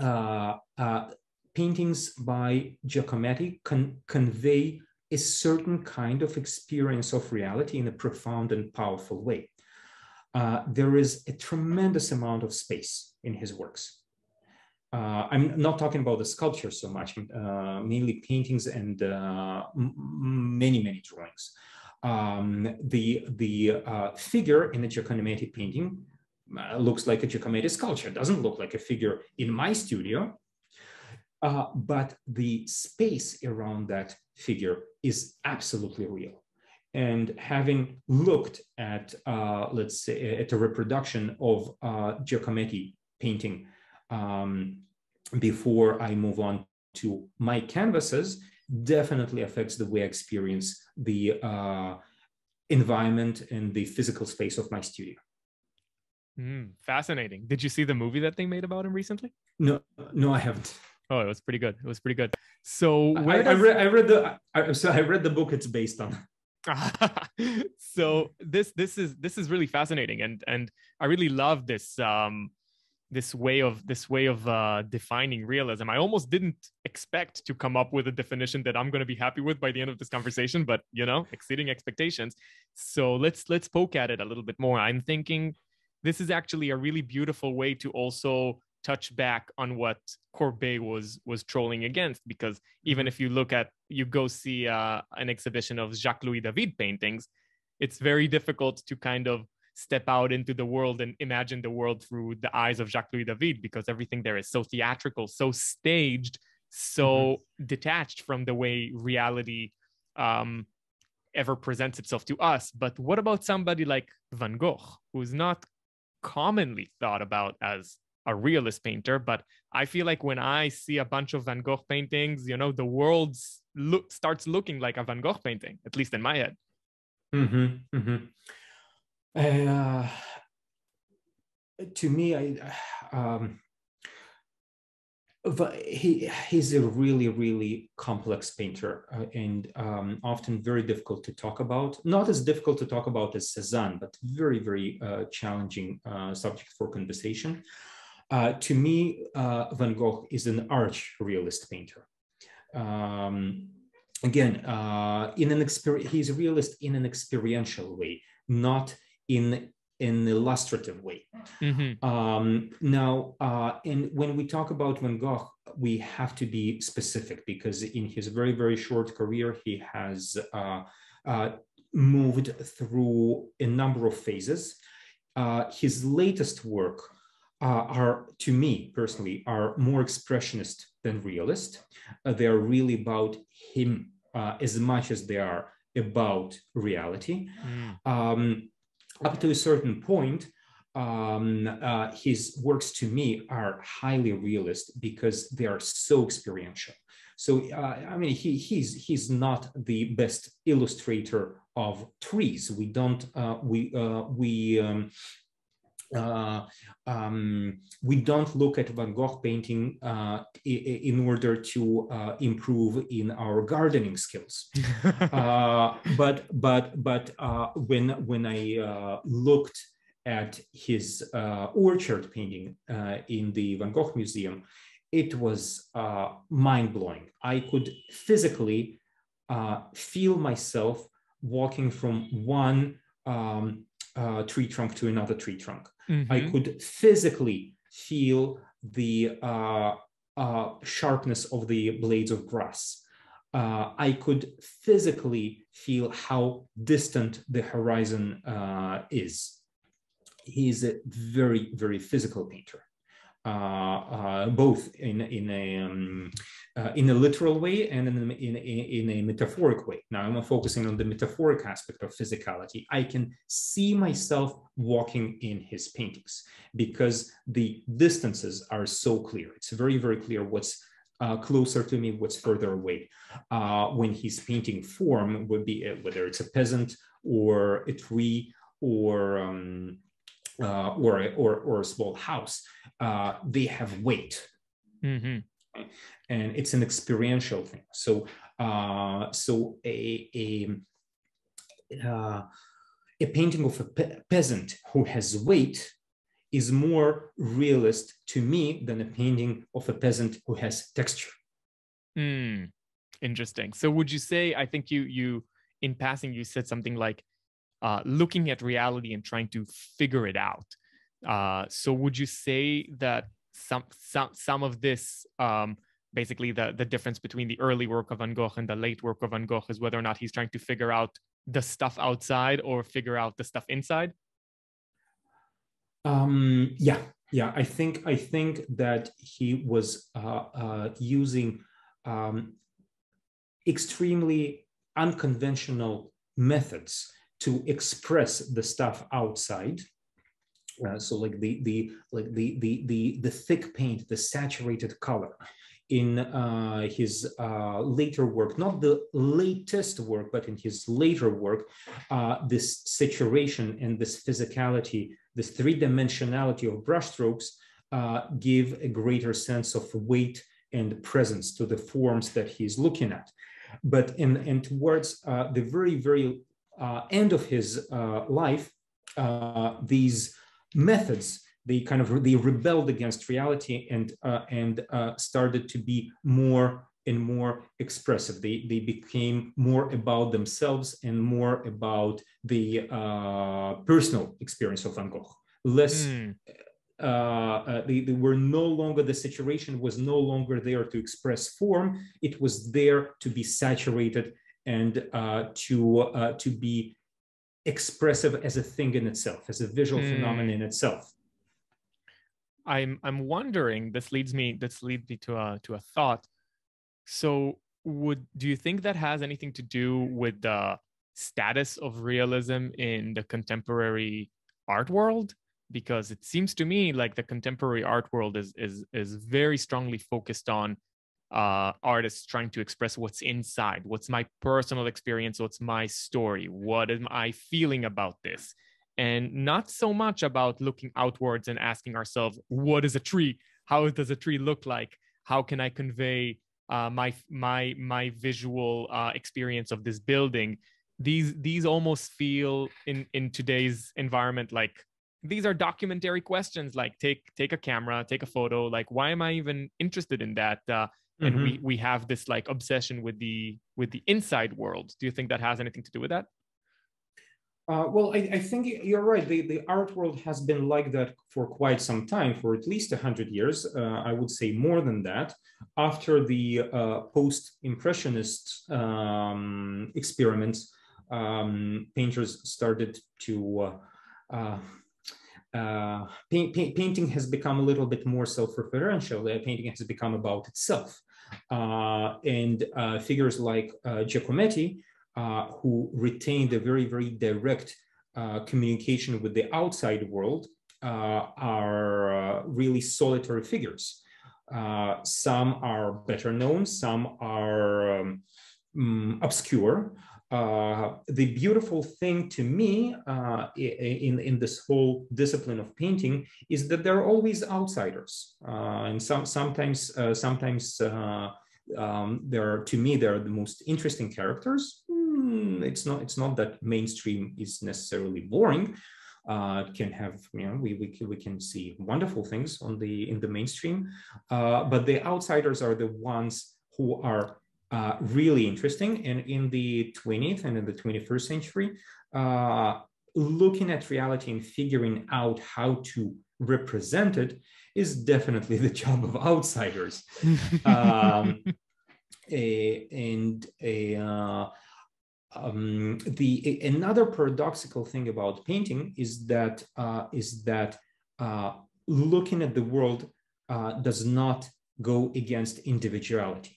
uh, uh, paintings by Giacometti can convey a certain kind of experience of reality in a profound and powerful way. Uh, there is a tremendous amount of space in his works uh, I'm not talking about the sculpture so much, uh, mainly paintings and uh, many, many drawings. Um, the the uh, figure in a Giacometti painting uh, looks like a Giacometti sculpture. It doesn't look like a figure in my studio, uh, but the space around that figure is absolutely real. And having looked at, let's say, at a reproduction of Giacometti painting um, before I move on to my canvases definitely affects the way I experience the uh, environment and the physical space of my studio. Mm, fascinating. Did you see the movie that they made about him recently? No, no, I haven't. Oh, it was pretty good. It was pretty good. So I, does... I, read, I read the I, so I read the book it's based on. so this this is this is really fascinating and and I really love this um this way of this way of uh, defining realism. I almost didn't expect to come up with a definition that I'm going to be happy with by the end of this conversation, but you know, exceeding expectations. So let's let's poke at it a little bit more. I'm thinking this is actually a really beautiful way to also touch back on what Courbet was was trolling against because even mm-hmm. if you look at you go see uh, an exhibition of Jacques Louis David paintings, it's very difficult to kind of step out into the world and imagine the world through the eyes of Jacques Louis David because everything there is so theatrical, so staged, so mm-hmm. detached from the way reality um, ever presents itself to us. But what about somebody like Van Gogh, who's not commonly thought about as a realist painter, but I feel like when I see a bunch of Van Gogh paintings, you know, the world look starts looking like a Van Gogh painting, at least in my head. Mm-hmm, mm-hmm. Uh, to me, I, um, he he's a really really complex painter uh, and um, often very difficult to talk about. Not as difficult to talk about as Cezanne, but very very uh, challenging uh, subject for conversation. Uh, to me, uh, Van Gogh is an arch realist painter. Um, again, uh, in an he's a realist in an experiential way, not in an illustrative way. Mm-hmm. Um, now, uh, and when we talk about Van Gogh, we have to be specific because in his very, very short career, he has uh, uh, moved through a number of phases. Uh, his latest work uh, are, to me personally, are more expressionist than realist. Uh, they are really about him as much as they are about reality. Mm. Um, up to a certain point, um, uh, his works to me are highly realist because they are so experiential. So uh, I mean, he, he's he's not the best illustrator of trees. We don't uh, we uh, we um, uh, um, we don't look at Van Gogh painting uh, in order to uh, improve in our gardening skills. Uh, but but but uh, when when I uh, looked at his orchard painting in the Van Gogh Museum, it was mind blowing. I could physically feel myself walking from one um, tree trunk to another tree trunk. Mm-hmm. I could physically feel the uh, uh, sharpness of the blades of grass. Uh, I could physically feel how distant the horizon uh, is. He's a very, very physical painter. Uh, uh, both in in a um, uh, in a literal way and in a, in, in a metaphoric way. Now I'm focusing on the metaphoric aspect of physicality. I can see myself walking in his paintings because the distances are so clear. It's very very clear what's uh, closer to me, what's further away. Uh, when he's painting form, would be whether it's a peasant or a tree or um, uh, or, a, or, or a small house, uh, they have weight. Mm-hmm. And it's an experiential thing. So, uh, so a, a, uh, a painting of a pe- peasant who has weight is more realist to me than a painting of a peasant who has texture. Mm, interesting. So would you say, I think you, you, in passing, you said something like uh, looking at reality and trying to figure it out. Uh, so would you say that some some some of this um, basically the the difference between the early work of Van Gogh and the late work of Van Gogh is whether or not he's trying to figure out the stuff outside or figure out the stuff inside? Um, yeah, yeah. I think I think that he was uh, uh, using um, extremely unconventional methods to express the stuff outside. Uh, so like the the like the the the the thick paint, the saturated color in uh, his uh, later work, not the latest work, but in his later work, uh, this saturation and this physicality, this three-dimensionality of brushstrokes uh, give a greater sense of weight and presence to the forms that he's looking at. But in, and towards uh, the very, very end of his uh, life, uh, these methods they kind of they rebelled against reality and uh, and uh, started to be more and more expressive. They they became more about themselves and more about the uh, personal experience of Van Gogh, less. Mm. Uh, they, they, were no longer the situation was no longer there to express form it was there to be saturated and uh, to uh, to be expressive as a thing in itself, as a visual mm. phenomenon in itself. I'm I'm wondering. This leads me. This leads me to a to a thought. So, would do you think that has anything to do with the status of realism in the contemporary art world? Because it seems to me like the contemporary art world is is is very strongly focused on uh, artists trying to express what's inside, what's my personal experience, what's my story, what am I feeling about this, and not so much about looking outwards and asking ourselves, what is a tree? How does a tree look like? How can I convey uh, my my my visual uh, experience of this building? These these almost feel in in today's environment like these are documentary questions like take take a camera take a photo like why am i even interested in that uh, and mm-hmm. we we have this like obsession with the with the inside world do you think that has anything to do with that uh, well, I, I, think you're right. The, the art world has been like that for quite some time, for at least 100 years. Uh, I would say more than that. After the uh, post Impressionist um, experiments, um, painters started to. Uh, uh, paint, paint, painting has become a little bit more self-referential. Uh, painting has become about itself. And figures like Giacometti uh, who retained a very, very direct uh, communication with the outside world uh, are uh, really solitary figures. Uh, some are better known, some are um, mm, obscure. the beautiful thing to me in, in this whole discipline of painting is that there are always outsiders. and some, sometimes, sometimes um, they're, to me, they're the most interesting characters Hmm, it's not it's not that mainstream is necessarily boring. Uh, can have you know we, we we can see wonderful things on the in the mainstream, uh, but the outsiders are the ones who are uh, really interesting. And in the 20th and in the 21st century, uh, looking at reality and figuring out how to represent it is definitely the job of outsiders. um, a, and a, uh, um, the another paradoxical thing about painting is that uh, is that uh, looking at the world uh, does not go against individuality.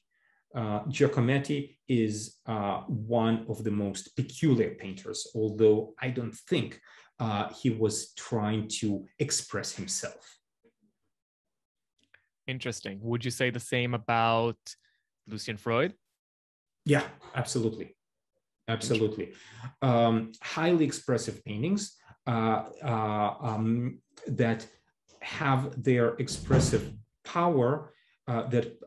Uh, Giacometti is uh, one of the most peculiar painters, although I don't think uh, he was trying to express himself. Interesting. Would you say the same about Lucian Freud? Yeah, absolutely absolutely. Um, highly expressive paintings uh, uh, um, that have their expressive power, uh, that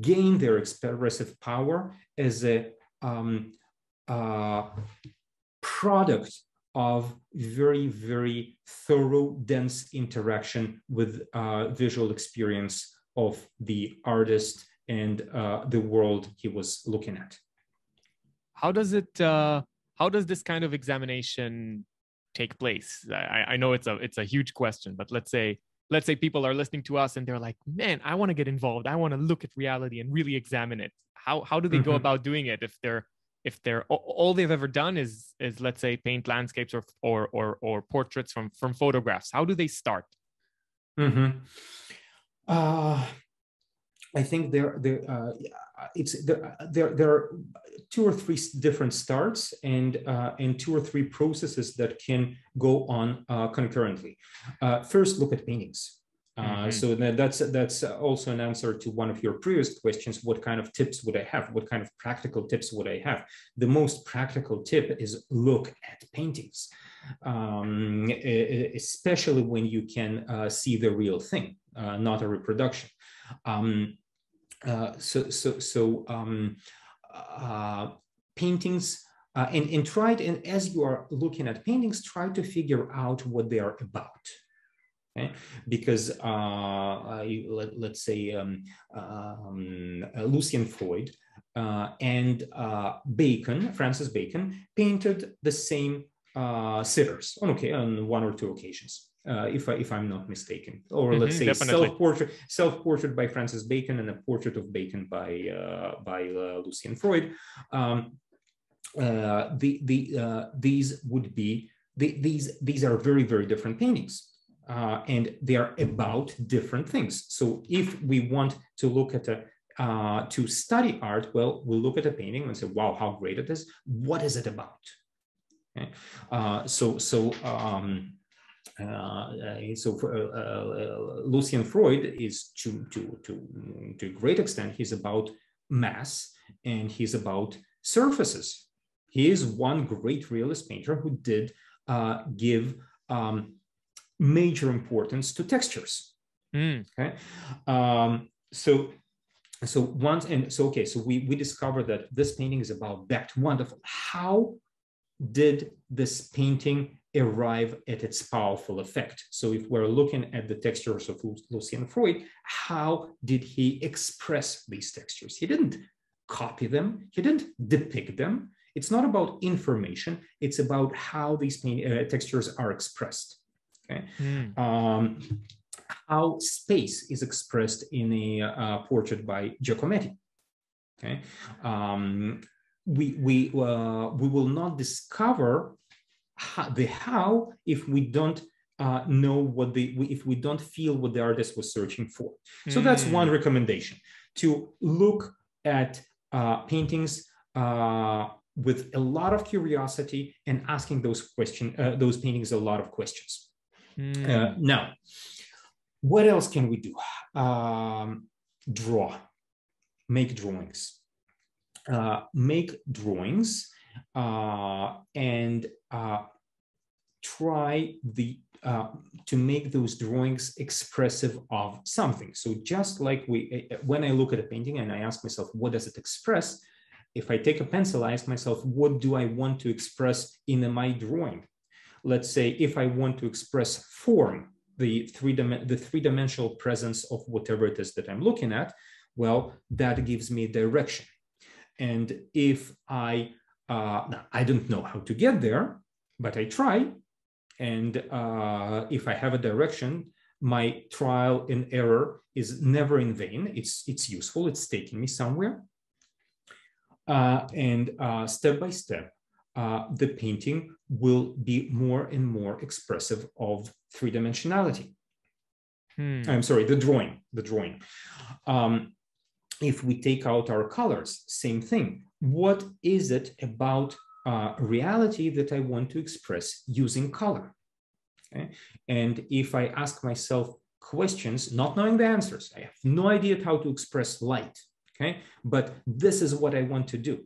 gain their expressive power as a um, uh, product of very, very thorough, dense interaction with uh, visual experience of the artist and uh, the world he was looking at. How does it uh, how does this kind of examination take place? I, I know it's a it's a huge question but let's say let's say people are listening to us and they're like man i want to get involved i want to look at reality and really examine it how how do they mm-hmm. go about doing it if they're if they're all they've ever done is is let's say paint landscapes or or or, or portraits from from photographs how do they start mm-hmm. uh, i think there there uh, it's there, there there are two or three different starts and, uh, and two or three processes that can go on uh, concurrently. Uh, first, look at paintings. Uh, mm-hmm. So that's that's also an answer to one of your previous questions. What kind of tips would I have? What kind of practical tips would I have? The most practical tip is look at paintings, um, especially when you can uh, see the real thing, uh, not a reproduction. Um, so so so um, uh, paintings uh, and, and try and as you are looking at paintings, try to figure out what they are about. Okay? Because uh, let, us say um, um, Lucian Freud uh, and uh, Bacon, Francis Bacon, painted the same uh, sitters on, okay, on one or two occasions uh, if, I, if I'm not mistaken. Or mm-hmm, let's say self-portrait, self-portrait by Francis Bacon and a portrait of Bacon by, uh, by uh, Lucian Freud. Um, uh, the, the, uh, these would be, the, these, these are very, very different paintings. Uh, and they are about different things. So if we want to look at a uh, to study art, well, we'll look at a painting and say, wow, how great it is. What is it about? Okay. Uh, so, so um, so for, uh, Lucian Freud is to, to, to, to a great extent, he's about mass and he's about surfaces. He is one great realist painter who did give um, major importance to textures. Mm. Okay, um, so so once and so okay, so we we discovered that this painting is about Becht. Wonderful. How did this painting arrive at its powerful effect. So if we're looking at the textures of Lucian Freud, how did he express these textures? He didn't copy them, he didn't depict them. It's not about information, it's about how these uh, textures are expressed. Okay. Mm. Um, how space is expressed in a uh, portrait by Giacometti. Okay. Um, we, we, uh, we will not discover the how if we don't uh, know what the if we don't feel what the artist was searching for. So mm. that's one recommendation to look at uh, paintings uh, with a lot of curiosity and asking those question uh, those paintings a lot of questions. Mm. now, what else can we do? Um, draw, make drawings, uh, make drawings uh, and try the uh, to make those drawings expressive of something. So just like we, when I look at a painting and I ask myself, what does it express? If I take a pencil, I ask myself, what do I want to express in my drawing? Let's say if I want to express form, the three, the three-dimensional presence of whatever it is that I'm looking at, well, that gives me direction. And if I uh, I don't know how to get there, but I try. And uh, if I have a direction, my trial and error is never in vain. It's, it's useful, it's taking me somewhere. Uh, and uh, step by step, uh, the painting will be more and more expressive of three dimensionality. Hmm. I'm sorry, the drawing, the drawing. Um, if we take out our colors, same thing what is it about uh, reality that I want to express using color? Okay? And if I ask myself questions, not knowing the answers, I have no idea how to express light, okay? But this is what I want to do,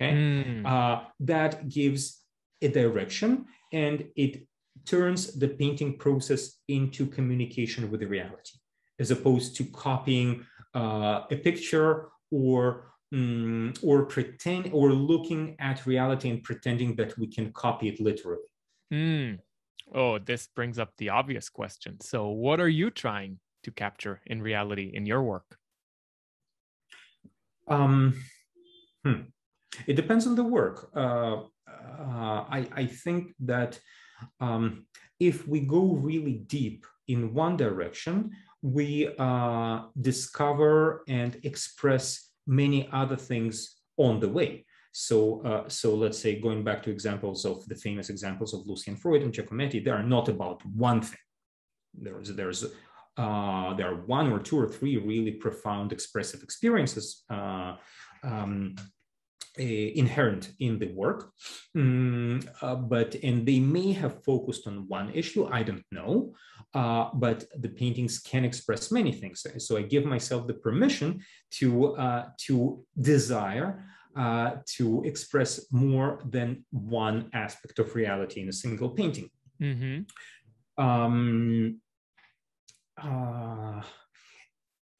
okay? Mm. Uh, that gives a direction and it turns the painting process into communication with the reality, as opposed to copying uh, a picture or um, or pretend or looking at reality and pretending that we can copy it literally. Mm. Oh, this brings up the obvious question. So, what are you trying to capture in reality in your work? Um, hmm. It depends on the work. Uh, uh, I, I, think that um, if we go really deep in one direction, we uh, discover and express many other things on the way. So, uh, so let's say going back to examples of the famous examples of Lucian Freud and Giacometti, they are not about one thing. There's, there's, uh, there are one or two or three really profound expressive experiences uh, um, inherent in the work, mm, uh, but and they may have focused on one issue. I don't know, uh, but the paintings can express many things. So I give myself the permission to uh, to desire uh, to express more than one aspect of reality in a single painting. Mm-hmm. Um, uh,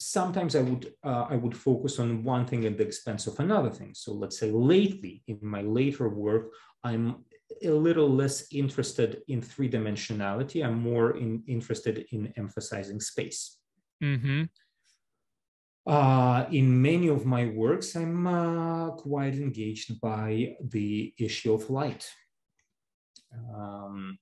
sometimes I would uh, I would focus on one thing at the expense of another thing. So let's say lately in my later work, I'm a little less interested in three dimensionality. I'm more in, interested in emphasizing space. Mm-hmm. Uh, in many of my works, I'm uh, quite engaged by the issue of light. Um,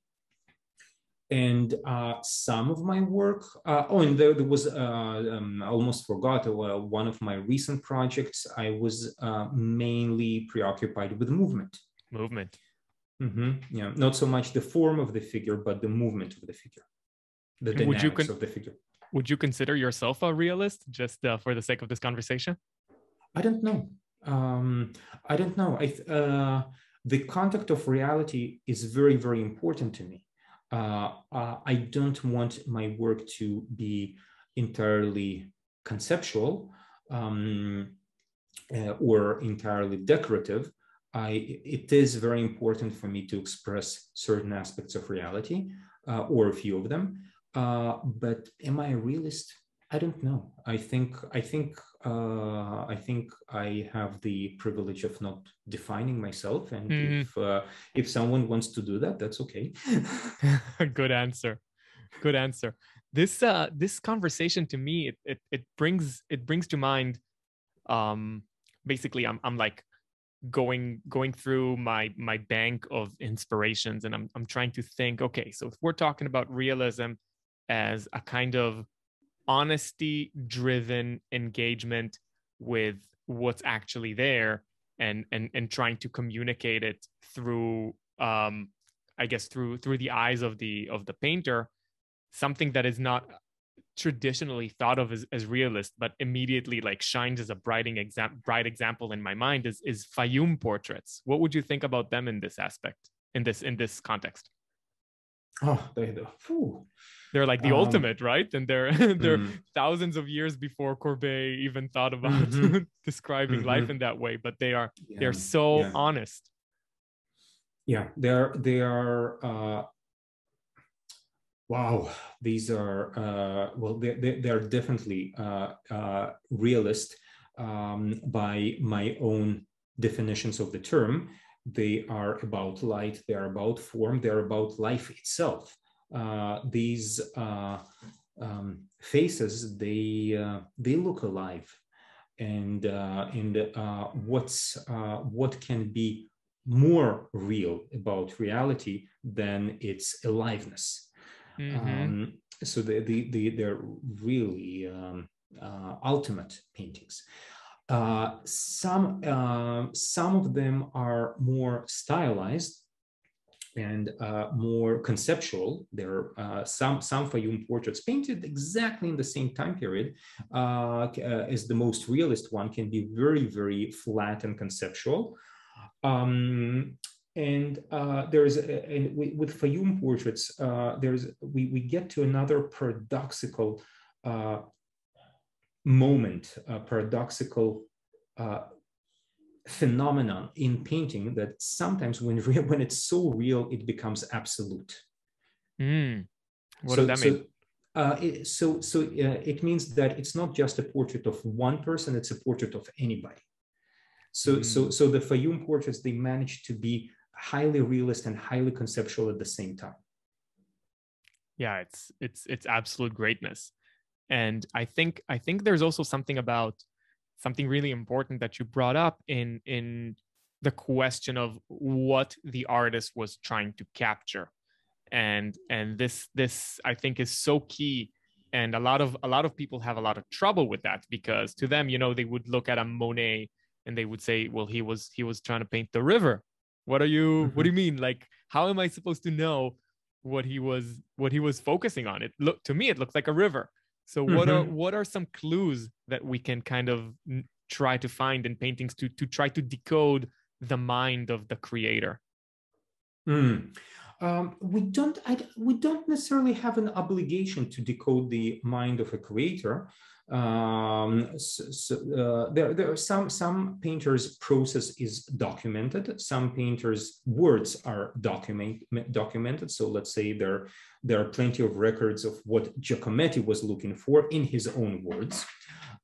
and uh, some of my work uh, oh and there, there was uh, um, i almost forgot uh, one of my recent projects i was uh, mainly preoccupied with movement. Movement. Mm-hmm. yeah not so much the form of the figure but the movement of the figure. The and dynamics con- of the figure. would you consider yourself a realist just uh, for the sake of this conversation? I don't know. Um, i don't know. I, the contact of reality is very very important to me uh, uh, I don't want my work to be entirely conceptual um, uh, or entirely decorative. I, it is very important for me to express certain aspects of reality uh, or a few of them. Uh, but am I a realist? I don't know. I think I think uh, I think I have the privilege of not defining myself, and mm. if uh, if someone wants to do that, that's okay. Good answer. Good answer. This uh, this conversation to me, it, it it brings it brings to mind. Um, basically, I'm I'm like going going through my my bank of inspirations, and I'm I'm trying to think. Okay, so if we're talking about realism as a kind of honesty driven engagement with what's actually there and and and trying to communicate it through um i guess through through the eyes of the of the painter something that is not traditionally thought of as, as realist but immediately like shines as a bright example bright example in my mind is is Fayum portraits. What would you think about them in this aspect in this in this context oh they whew. they're like the um, ultimate right and they're they're mm. thousands of years before courbet even thought about mm-hmm. describing mm-hmm. life in that way but they are yeah. they're so yeah. honest yeah they're they are uh wow these are uh well they, they, they're definitely uh uh realist um by my own definitions of the term they are about light, they are about form, they're about life itself. Uh, these uh, um, faces, they uh, they look alive, and uh, and uh, what's uh, what can be more real about reality than its aliveness. Mm-hmm. Um, so they, they, they, they're really um, ultimate paintings. Uh, some uh, some of them are more stylized and uh, more conceptual. There are uh, some some Fayum portraits painted exactly in the same time period uh, as the most realist one can be very very flat and conceptual. Um, and uh, there's and with Fayum portraits, there's we we get to another paradoxical moment, a paradoxical uh, phenomenon in painting that sometimes when when it's so real, it becomes absolute. Mm. What so, does that mean? So, uh, it, so, so uh, it means that it's not just a portrait of one person; it's a portrait of anybody. So, mm. so, so the Fayum portraits they manage to be highly realist and highly conceptual at the same time. Yeah, it's it's it's absolute greatness and i think i think there's also something about something really important that you brought up in in the question of what the artist was trying to capture. And and this this i think is so key. And a lot of a lot of people have a lot of trouble with that because to them you know they would look at a monet and they would say well he was he was trying to paint the river. What are you mm-hmm. what do you mean? Like how am i supposed to know what he was what he was focusing on? It look to me it looks like a river so what mm-hmm. are what are some clues that we can kind of try to find in paintings to to try to decode the mind of the creator? Mm. Um, we don't I, we don't necessarily have an obligation to decode the mind of a creator um, so, so, uh, there, there are some some painters process is documented. Some painters words are document documented. So let's say there there are plenty of records of what giacometti was looking for in his own words.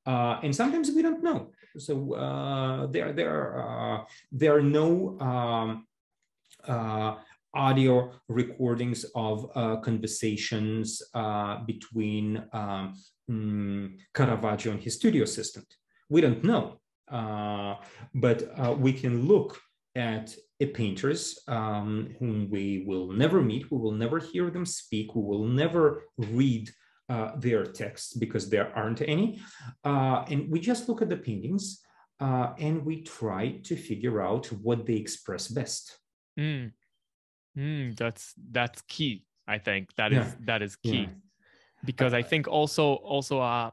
Uh, and sometimes we don't know. So uh, there there uh, there are no um, uh, audio recordings of uh, conversations uh, between um, um, Caravaggio and his studio assistant. We don't know, uh, but uh, we can look at a painters um, whom we will never meet, we will never hear them speak, we will never read uh, their texts because there aren't any. Uh, and we just look at the paintings and we try to figure out what they express best. Mm. Mm, that's that's key. I think that yeah. is that is key, yeah. because I think also also uh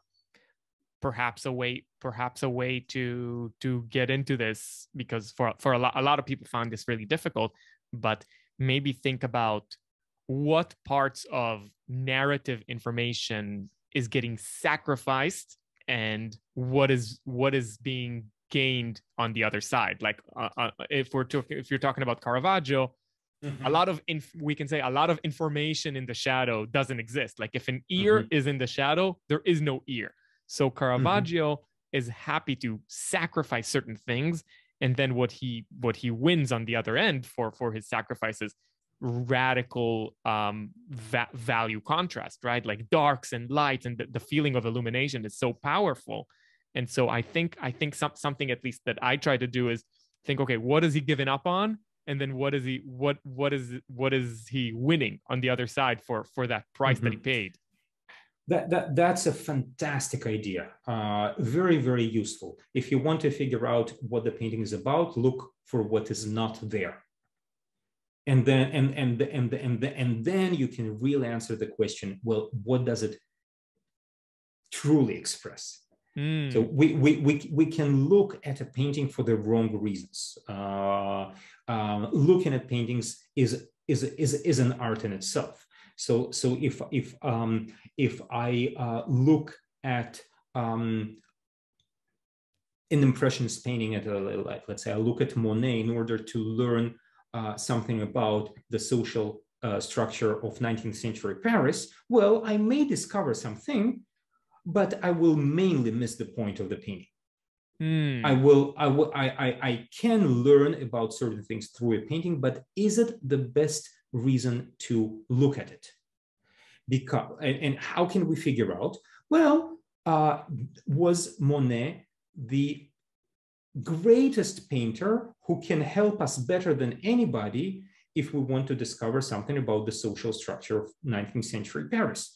perhaps a way perhaps a way to to get into this because for for a lot a lot of people find this really difficult, but maybe think about what parts of narrative information is getting sacrificed and what is what is being gained on the other side like uh, uh, if we're talking if you're talking about caravaggio mm-hmm. a lot of inf- we can say a lot of information in the shadow doesn't exist like if an ear mm-hmm. is in the shadow there is no ear so caravaggio mm-hmm. is happy to sacrifice certain things and then what he what he wins on the other end for for his sacrifices radical um va- value contrast right like darks and lights and the, the feeling of illumination is so powerful and so i think i think some, something at least that i try to do is think okay what has he given up on and then what is he what what is what is he winning on the other side for for that price mm-hmm. that he mm-hmm. paid that, that that's a fantastic idea uh, very very useful if you want to figure out what the painting is about look for what is not there and then and and and and, and then you can really answer the question well what does it truly express Mm. So we, we, we, we can look at a painting for the wrong reasons. Uh, uh, looking at paintings is, is, is, is an art in itself. So, so if, if, um, if I uh, look at um, an impressionist painting at a, like, let's say I look at Monet in order to learn uh, something about the social uh, structure of 19th century Paris, well, I may discover something but I will mainly miss the point of the painting. Mm. I will, I will, I, I, I can learn about certain things through a painting, but is it the best reason to look at it? Because, and, and how can we figure out? Well, uh, was Monet the greatest painter who can help us better than anybody if we want to discover something about the social structure of 19th century Paris?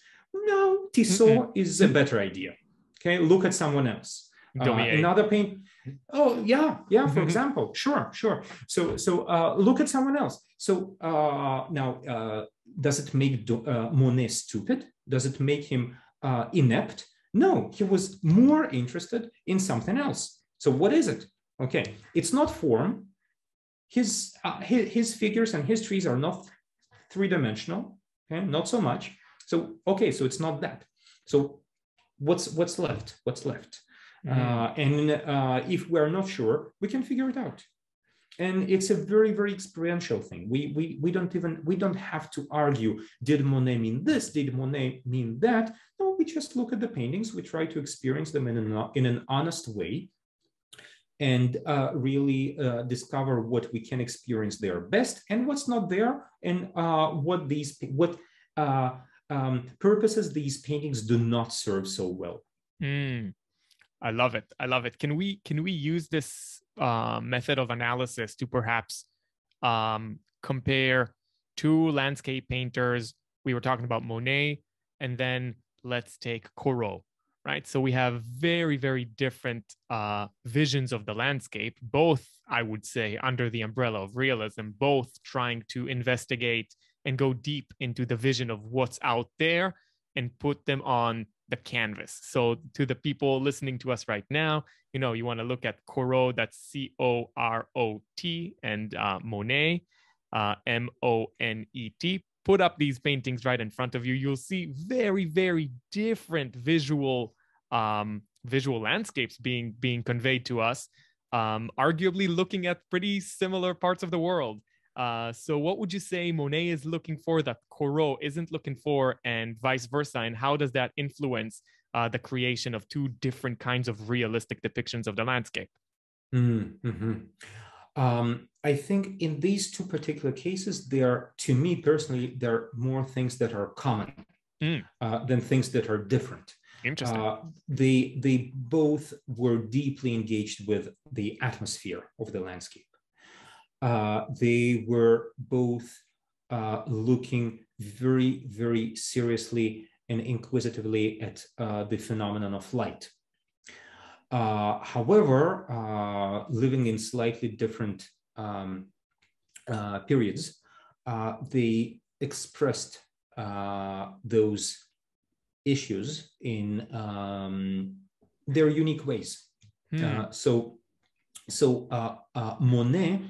Tissot mm-hmm. is a better idea. Okay, look at someone else. Uh, another paint. Oh yeah, yeah. For mm-hmm. example, sure, sure. So so uh, look at someone else. So uh, now, uh, does it make uh, Monet stupid? Does it make him uh, inept? No, he was more interested in something else. So what is it? Okay, it's not form. His his, his figures and his trees are not three dimensional. Okay, not so much. So okay, so it's not that. So what's what's left? What's left? Mm-hmm. Uh, and uh, if we're not sure, we can figure it out. And it's a very very experiential thing. We we we don't even we don't have to argue. Did Monet mean this? Did Monet mean that? No, we just look at the paintings. We try to experience them in an in an honest way and uh, really uh, discover what we can experience there best and what's not there and uh, what these what uh, um, purposes these paintings do not serve so well. Mm, I love it. I love it. Can we can we use this uh, method of analysis to perhaps um, compare two landscape painters? We were talking about Monet, and then let's take Corot. Right. So we have very, very different uh, visions of the landscape, both, I would say, under the umbrella of realism, both trying to investigate and go deep into the vision of what's out there and put them on the canvas. So to the people listening to us right now, you know, you want to look at Corot, that's C O R O T, and uh, Monet, uh, M O N E T. Put up these paintings right in front of you. You'll see very, very different visual um, visual landscapes being being conveyed to us. Um, arguably looking at pretty similar parts of the world. Uh, so what would you say Monet is looking for that Corot isn't looking for and vice versa? And how does that influence uh, the creation of two different kinds of realistic depictions of the landscape? Mm-hmm. Um, I think in these two particular cases, there, are, to me personally, there are more things that are common mm. uh, than things that are different. Interesting. Uh, they they both were deeply engaged with the atmosphere of the landscape they were both uh, looking very, very seriously and inquisitively at uh, the phenomenon of light. Uh, however, uh, living in slightly different um, uh, periods, they expressed those issues in um, their unique ways. Hmm. so, so Monet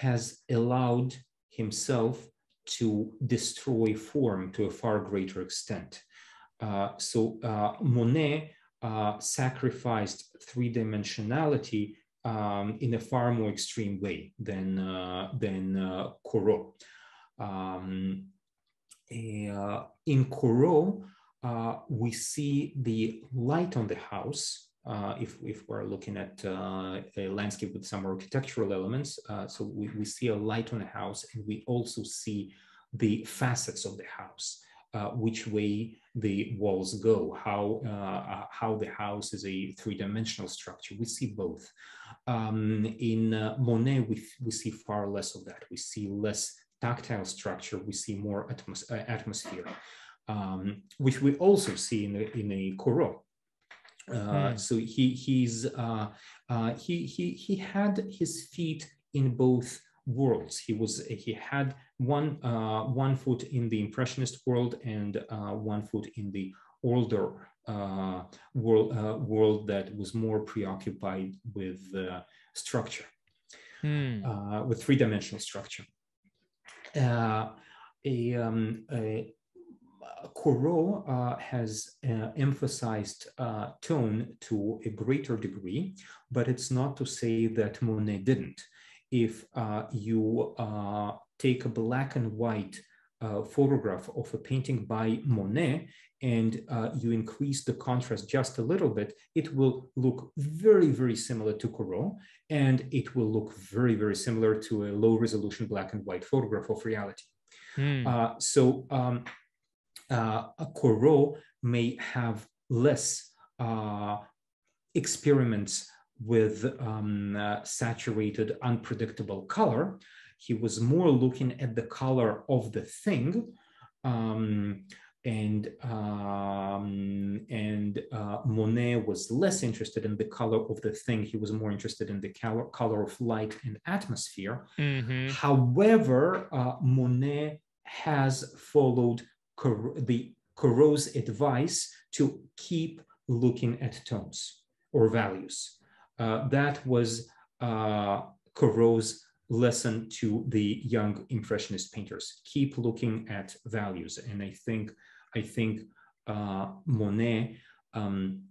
has allowed himself to destroy form to a far greater extent. Uh, so uh, Monet uh, sacrificed three-dimensionality um, in a far more extreme way than, uh, than uh, Corot. Um, uh, in Corot, uh, we see the light on the house. Uh, if, if we're looking at uh, a landscape with some architectural elements, uh, so we, we see a light on a house and we also see the facets of the house, uh, which way the walls go, how, uh, how the house is a three-dimensional structure. We see both. Um, in Monet, we, we see far less of that. We see less tactile structure, we see more atmos atmosphere um, which we also see in a, in a Corot. Uh, mm. So he he's uh, uh, he he he had his feet in both worlds. He was he had one uh, one foot in the impressionist world and uh, one foot in the older uh, world world that was more preoccupied with structure, mm. with three dimensional structure. a, um, a Corot uh, has uh, emphasized uh, tone to a greater degree, but it's not to say that Monet didn't. If uh, you uh, take a black and white uh, photograph of a painting by Monet and you increase the contrast just a little bit, it will look very, very similar to Corot, and it will look very, very similar to a low resolution black and white photograph of reality. Mm. so um, a Corot may have less uh, experiments with um, uh, saturated, unpredictable color. He was more looking at the color of the thing. Um, and um, and uh, Monet was less interested in the color of the thing. He was more interested in the color, color of light and atmosphere. Mm-hmm. However, uh, Monet has followed the Corot's advice to keep looking at tones or values. Uh, that was uh, Corot's lesson to the young impressionist painters. Keep looking at values. And I think, I think uh, Monet um,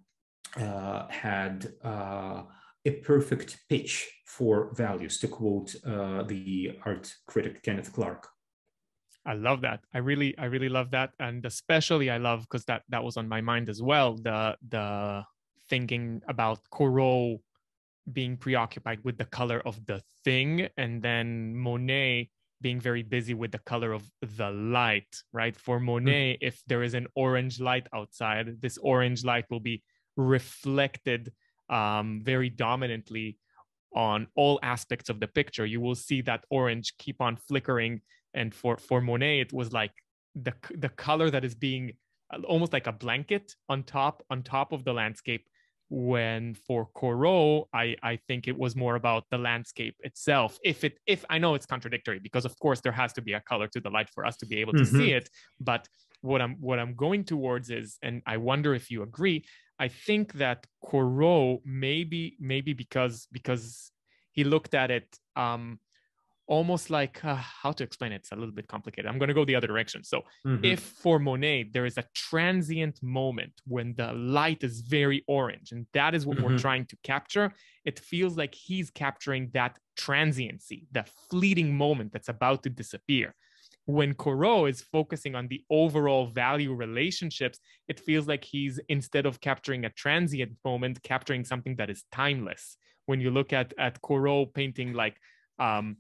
uh, had uh, a perfect pitch for values, to quote uh, the art critic Kenneth Clark. I love that. I really, I really love that, and especially I love because that that was on my mind as well. The the thinking about Corot being preoccupied with the color of the thing, and then Monet being very busy with the color of the light. Right for Monet, mm-hmm. if there is an orange light outside, this orange light will be reflected um, very dominantly on all aspects of the picture. You will see that orange keep on flickering and for for monet it was like the the color that is being almost like a blanket on top on top of the landscape when for Corot, I, I think it was more about the landscape itself. If it if I know it's contradictory because of course there has to be a color to the light for us to be able to mm-hmm. see it. But what I'm what I'm going towards is, and I wonder if you agree, I think that Corot maybe maybe because because he looked at it um almost like uh, how to explain it it's a little bit complicated i'm going to go the other direction so mm-hmm. if for monet there is a transient moment when the light is very orange and that is what mm-hmm. we're trying to capture it feels like he's capturing that transiency the fleeting moment that's about to disappear when Corot is focusing on the overall value relationships, it feels like he's instead of capturing a transient moment, capturing something that is timeless. When you look at at Corot painting like um,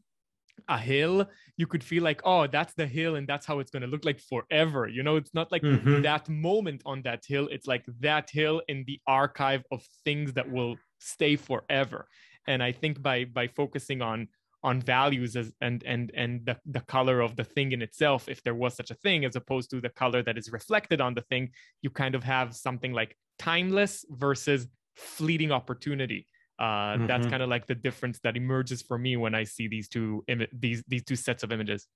a hill you could feel like oh that's the hill and that's how it's going to look like forever. You know it's not like mm-hmm. that moment on that hill it's like that hill in the archive of things that will stay forever. And i think by by focusing on on values as and and and the, the color of the thing in itself if there was such a thing as opposed to the color that is reflected on the thing you kind of have something like timeless versus fleeting opportunity uh, mm-hmm. that's kind of like the difference that emerges for me when I see these two Im- these these two sets of images.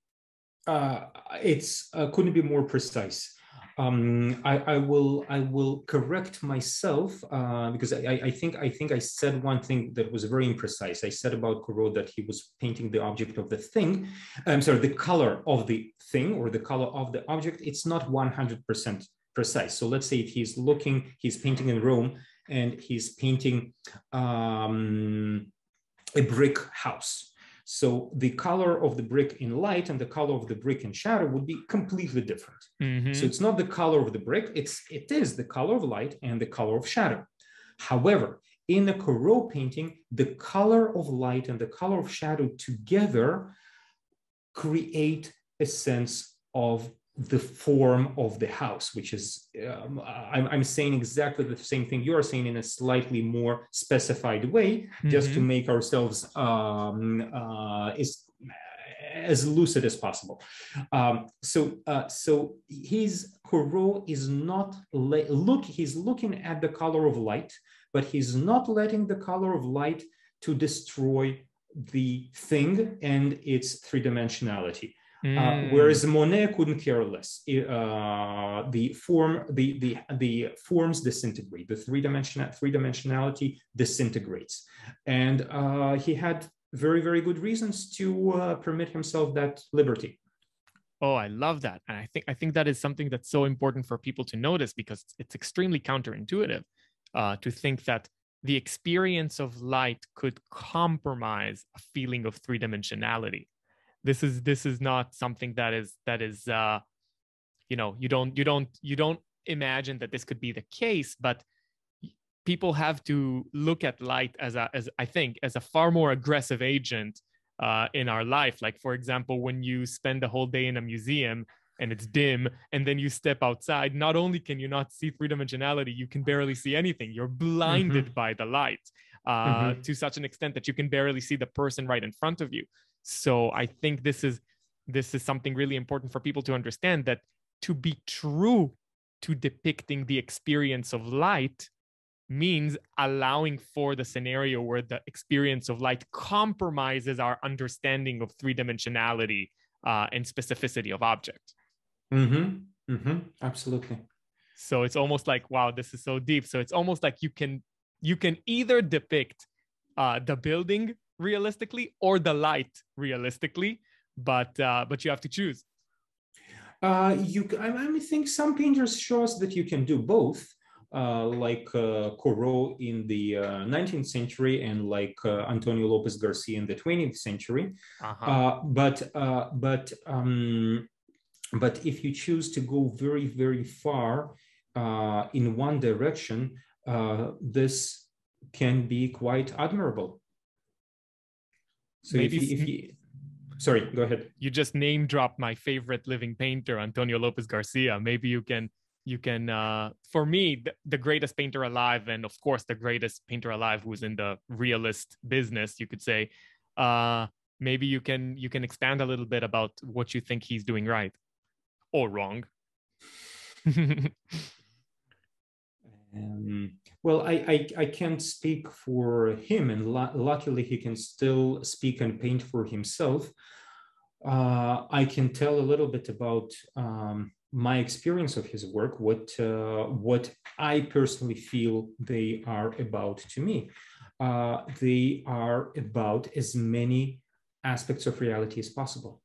Uh, it's uh, couldn't be more precise. Um, I, I, will I will correct myself uh, because I, I, think I think I said one thing that was very imprecise. I said about Corot that he was painting the object of the thing. I'm sorry, the color of the thing or the color of the object. It's not 100% precise. So let's say if he's looking, he's painting in Rome and he's painting um, a brick house. So the color of the brick in light and the color of the brick in shadow would be completely different. Mm-hmm. So it's not the color of the brick, it's it is the color of light and the color of shadow. However, in a Corot painting, the color of light and the color of shadow together create a sense of the form of the house, which is, um, I'm, I'm, saying exactly the same thing you are saying in a slightly more specified way, mm-hmm. just to mm-hmm. make ourselves um, uh, is, as lucid as possible. Um, so, uh, so his Corot is not le- look. He's looking at the color of light, but he's not letting the color of light to destroy the thing and its three dimensionality. Mm. Uh, whereas Monet couldn't care less. Uh, the form, the, the, the forms disintegrate. The three dimensional three dimensionality disintegrates, and uh, he had very very good reasons to uh, permit himself that liberty. Oh, I love that, and I think I think that is something that's so important for people to notice because it's extremely counterintuitive uh, to think that the experience of light could compromise a feeling of three dimensionality this is this is not something that is that is uh you know you don't you don't you don't imagine that this could be the case but people have to look at light as a as i think as a far more aggressive agent uh, in our life like for example when you spend a whole day in a museum and it's dim and then you step outside not only can you not see three dimensionality you can barely see anything you're blinded mm-hmm. by the light uh, mm-hmm. to such an extent that you can barely see the person right in front of you so I think this is this is something really important for people to understand that to be true to depicting the experience of light means allowing for the scenario where the experience of light compromises our understanding of three dimensionality uh, and specificity of object. Mm-hmm. Mm-hmm. Absolutely. So it's almost like wow, this is so deep. So it's almost like you can you can either depict uh, the building realistically or the light realistically but uh, but you have to choose uh, you I, I think some painters show us that you can do both uh, like uh, Corot in the uh, 19th century and like uh, Antonio Lopez Garcia in the 20th century. Uh-huh. Uh, but uh, but um, but if you choose to go very very far uh, in one direction, this can be quite admirable. So Maybe if you, if you, sorry, go ahead. You just name dropped my favorite living painter, Antonio Lopez Garcia. Maybe you can you can uh for me the, the, greatest painter alive and of course the greatest painter alive who's in the realist business you could say uh maybe you can you can expand a little bit about what you think he's doing right or wrong well, I, I, I, can't speak for him, and luckily he can still speak and paint for himself. Uh, I can tell a little bit about um, my experience of his work, what uh, what I personally feel they are about to me. Uh, they are about as many aspects of reality as possible.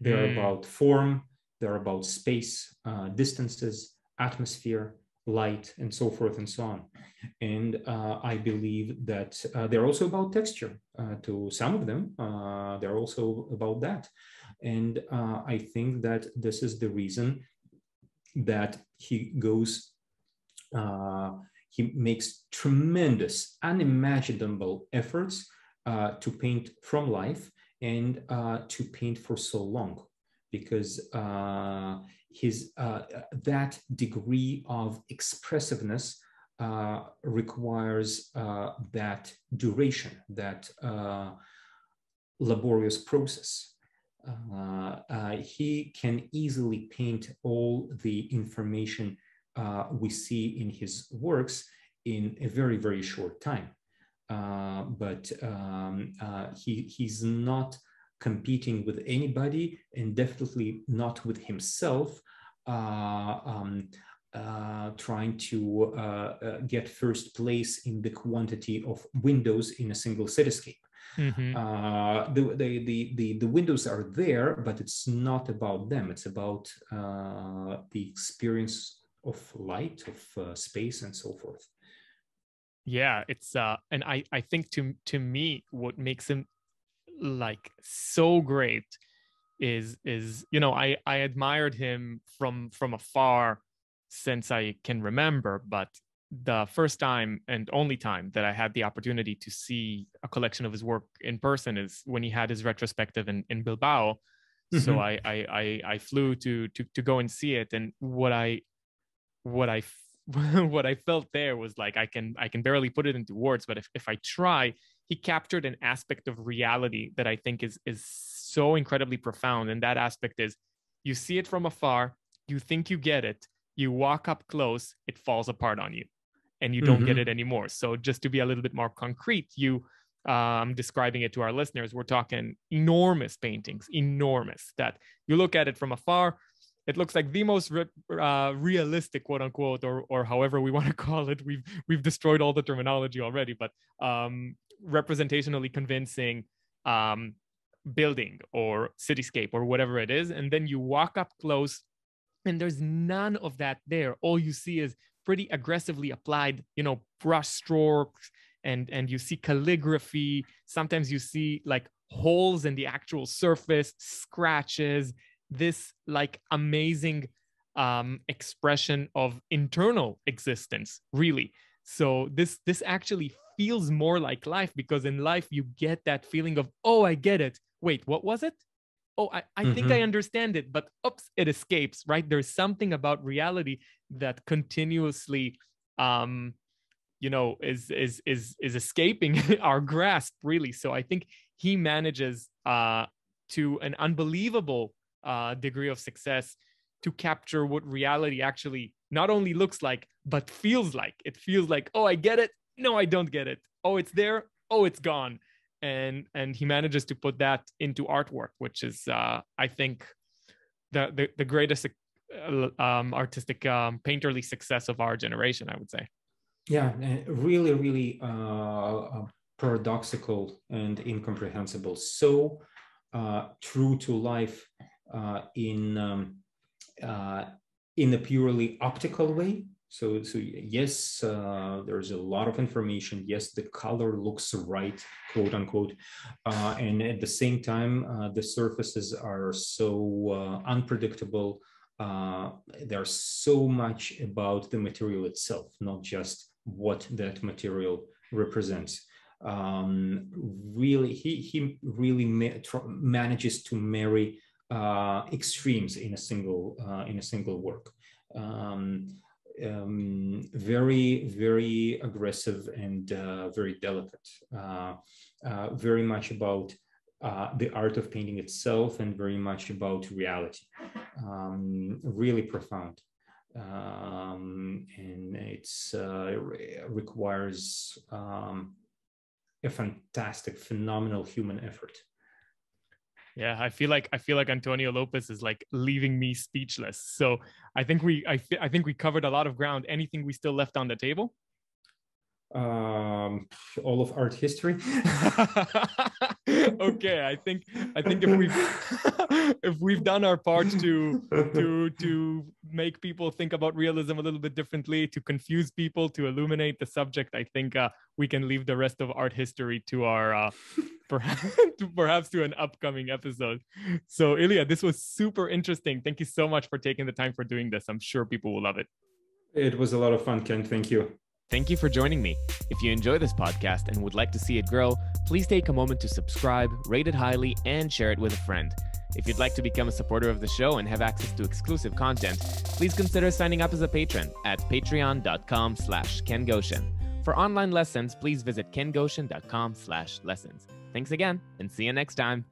They're mm. about form, they're about space, uh, distances, atmosphere, light and so forth and so on. And uh, I believe that uh, they're also about texture. Uh, to some of them, uh, they're also about that. And uh, I think that this is the reason that he goes, uh, he makes tremendous, unimaginable efforts to paint from life and to paint for so long because his uh, that degree of expressiveness uh, requires uh, that duration, that uh, laborious process. Uh, uh, he can easily paint all the information we see in his works in a very, very short time. but um, he, he's not competing with anybody and definitely not with himself uh, um, uh, trying to uh, get first place in the quantity of windows in a single cityscape. Mm-hmm. Uh, the, the, the, the, the, windows are there, but it's not about them. It's about uh, the experience of light, of uh, space, and so forth. Yeah, it's uh, and I I think to to me what makes him like so great is is you know i i admired him from from afar since i can remember but the first time and only time that i had the opportunity to see a collection of his work in person is when he had his retrospective in, in bilbao mm-hmm. so I, I i i flew to to to go and see it and what i what i what i felt there was like i can i can barely put it into words but if, if i try he captured an aspect of reality that i think is is so incredibly profound. And that aspect is you see it from afar, you think you get it, you walk up close, it falls apart on you and you don't mm-hmm. get it anymore. So just to be a little bit more concrete, you um, describing it to our listeners, we're talking enormous paintings, enormous that you look at it from afar. It looks like the most re- uh, realistic, quote unquote, or or however we want to call it. We've we've destroyed all the terminology already, but um, representationally convincing, um, building or cityscape or whatever it is. And then you walk up close and there's none of that there. All you see is pretty aggressively applied, you know, brush strokes and and you see calligraphy. Sometimes you see like holes in the actual surface, scratches, this like amazing um, expression of internal existence, really. So this this actually feels more like life because in life you get that feeling of oh I get it wait, what was it? Oh, I, I mm-hmm. think I mm-hmm. understand it, but oops, it escapes, right? There's something about reality that continuously um you know is is is is escaping our grasp really so i think he manages uh to an unbelievable uh degree of success to capture what reality actually not only looks like but feels like it feels like oh i get it no i don't get it oh it's there oh it's gone and and he manages to put that into artwork, which is uh, I think the the, the greatest uh, um, artistic um, painterly success of our generation. I would say. Yeah, really, really uh, uh, paradoxical and incomprehensible. So uh, true to life uh, in um, uh, in a purely optical way, so, so yes, uh, there's a lot of information. Yes, the color looks right, quote unquote. Uh, and at the same time, uh, the surfaces are so uh, unpredictable. Uh, there's so much about the material itself, not just what that material represents. Um, really, he, he really ma- manages to marry uh, extremes in a single in a single work. Um, um, very, very aggressive and uh, very delicate, uh, uh, very much about uh, the art of painting itself and very much about reality. Um, really profound. Um, and it's uh, requires um, a fantastic, phenomenal human effort. Yeah, I feel like I feel like Antonio Lopez is like leaving me speechless. So I think we I, I think we covered a lot of ground. Anything we still left on the table? Um all of art history. Okay i think i think if we've if we've done our part to to to make people think about realism a little bit differently to confuse people to illuminate the subject i think uh, we can leave the rest of art history to our uh, perhaps to, perhaps to an upcoming episode. So ilya this was super interesting. Thank you so much for taking the time for doing this. I'm sure people will love it. It was a lot of fun ken. Thank you Thank you for joining me. If you enjoy this podcast and would like to see it grow, please take a moment to subscribe, rate it highly, and share it with a friend. If you'd like to become a supporter of the show and have access to exclusive content, please consider signing up as a patron at patreon.com slash kengoshen. For online lessons, please visit kengoshen.com slash lessons. Thanks again, and see you next time.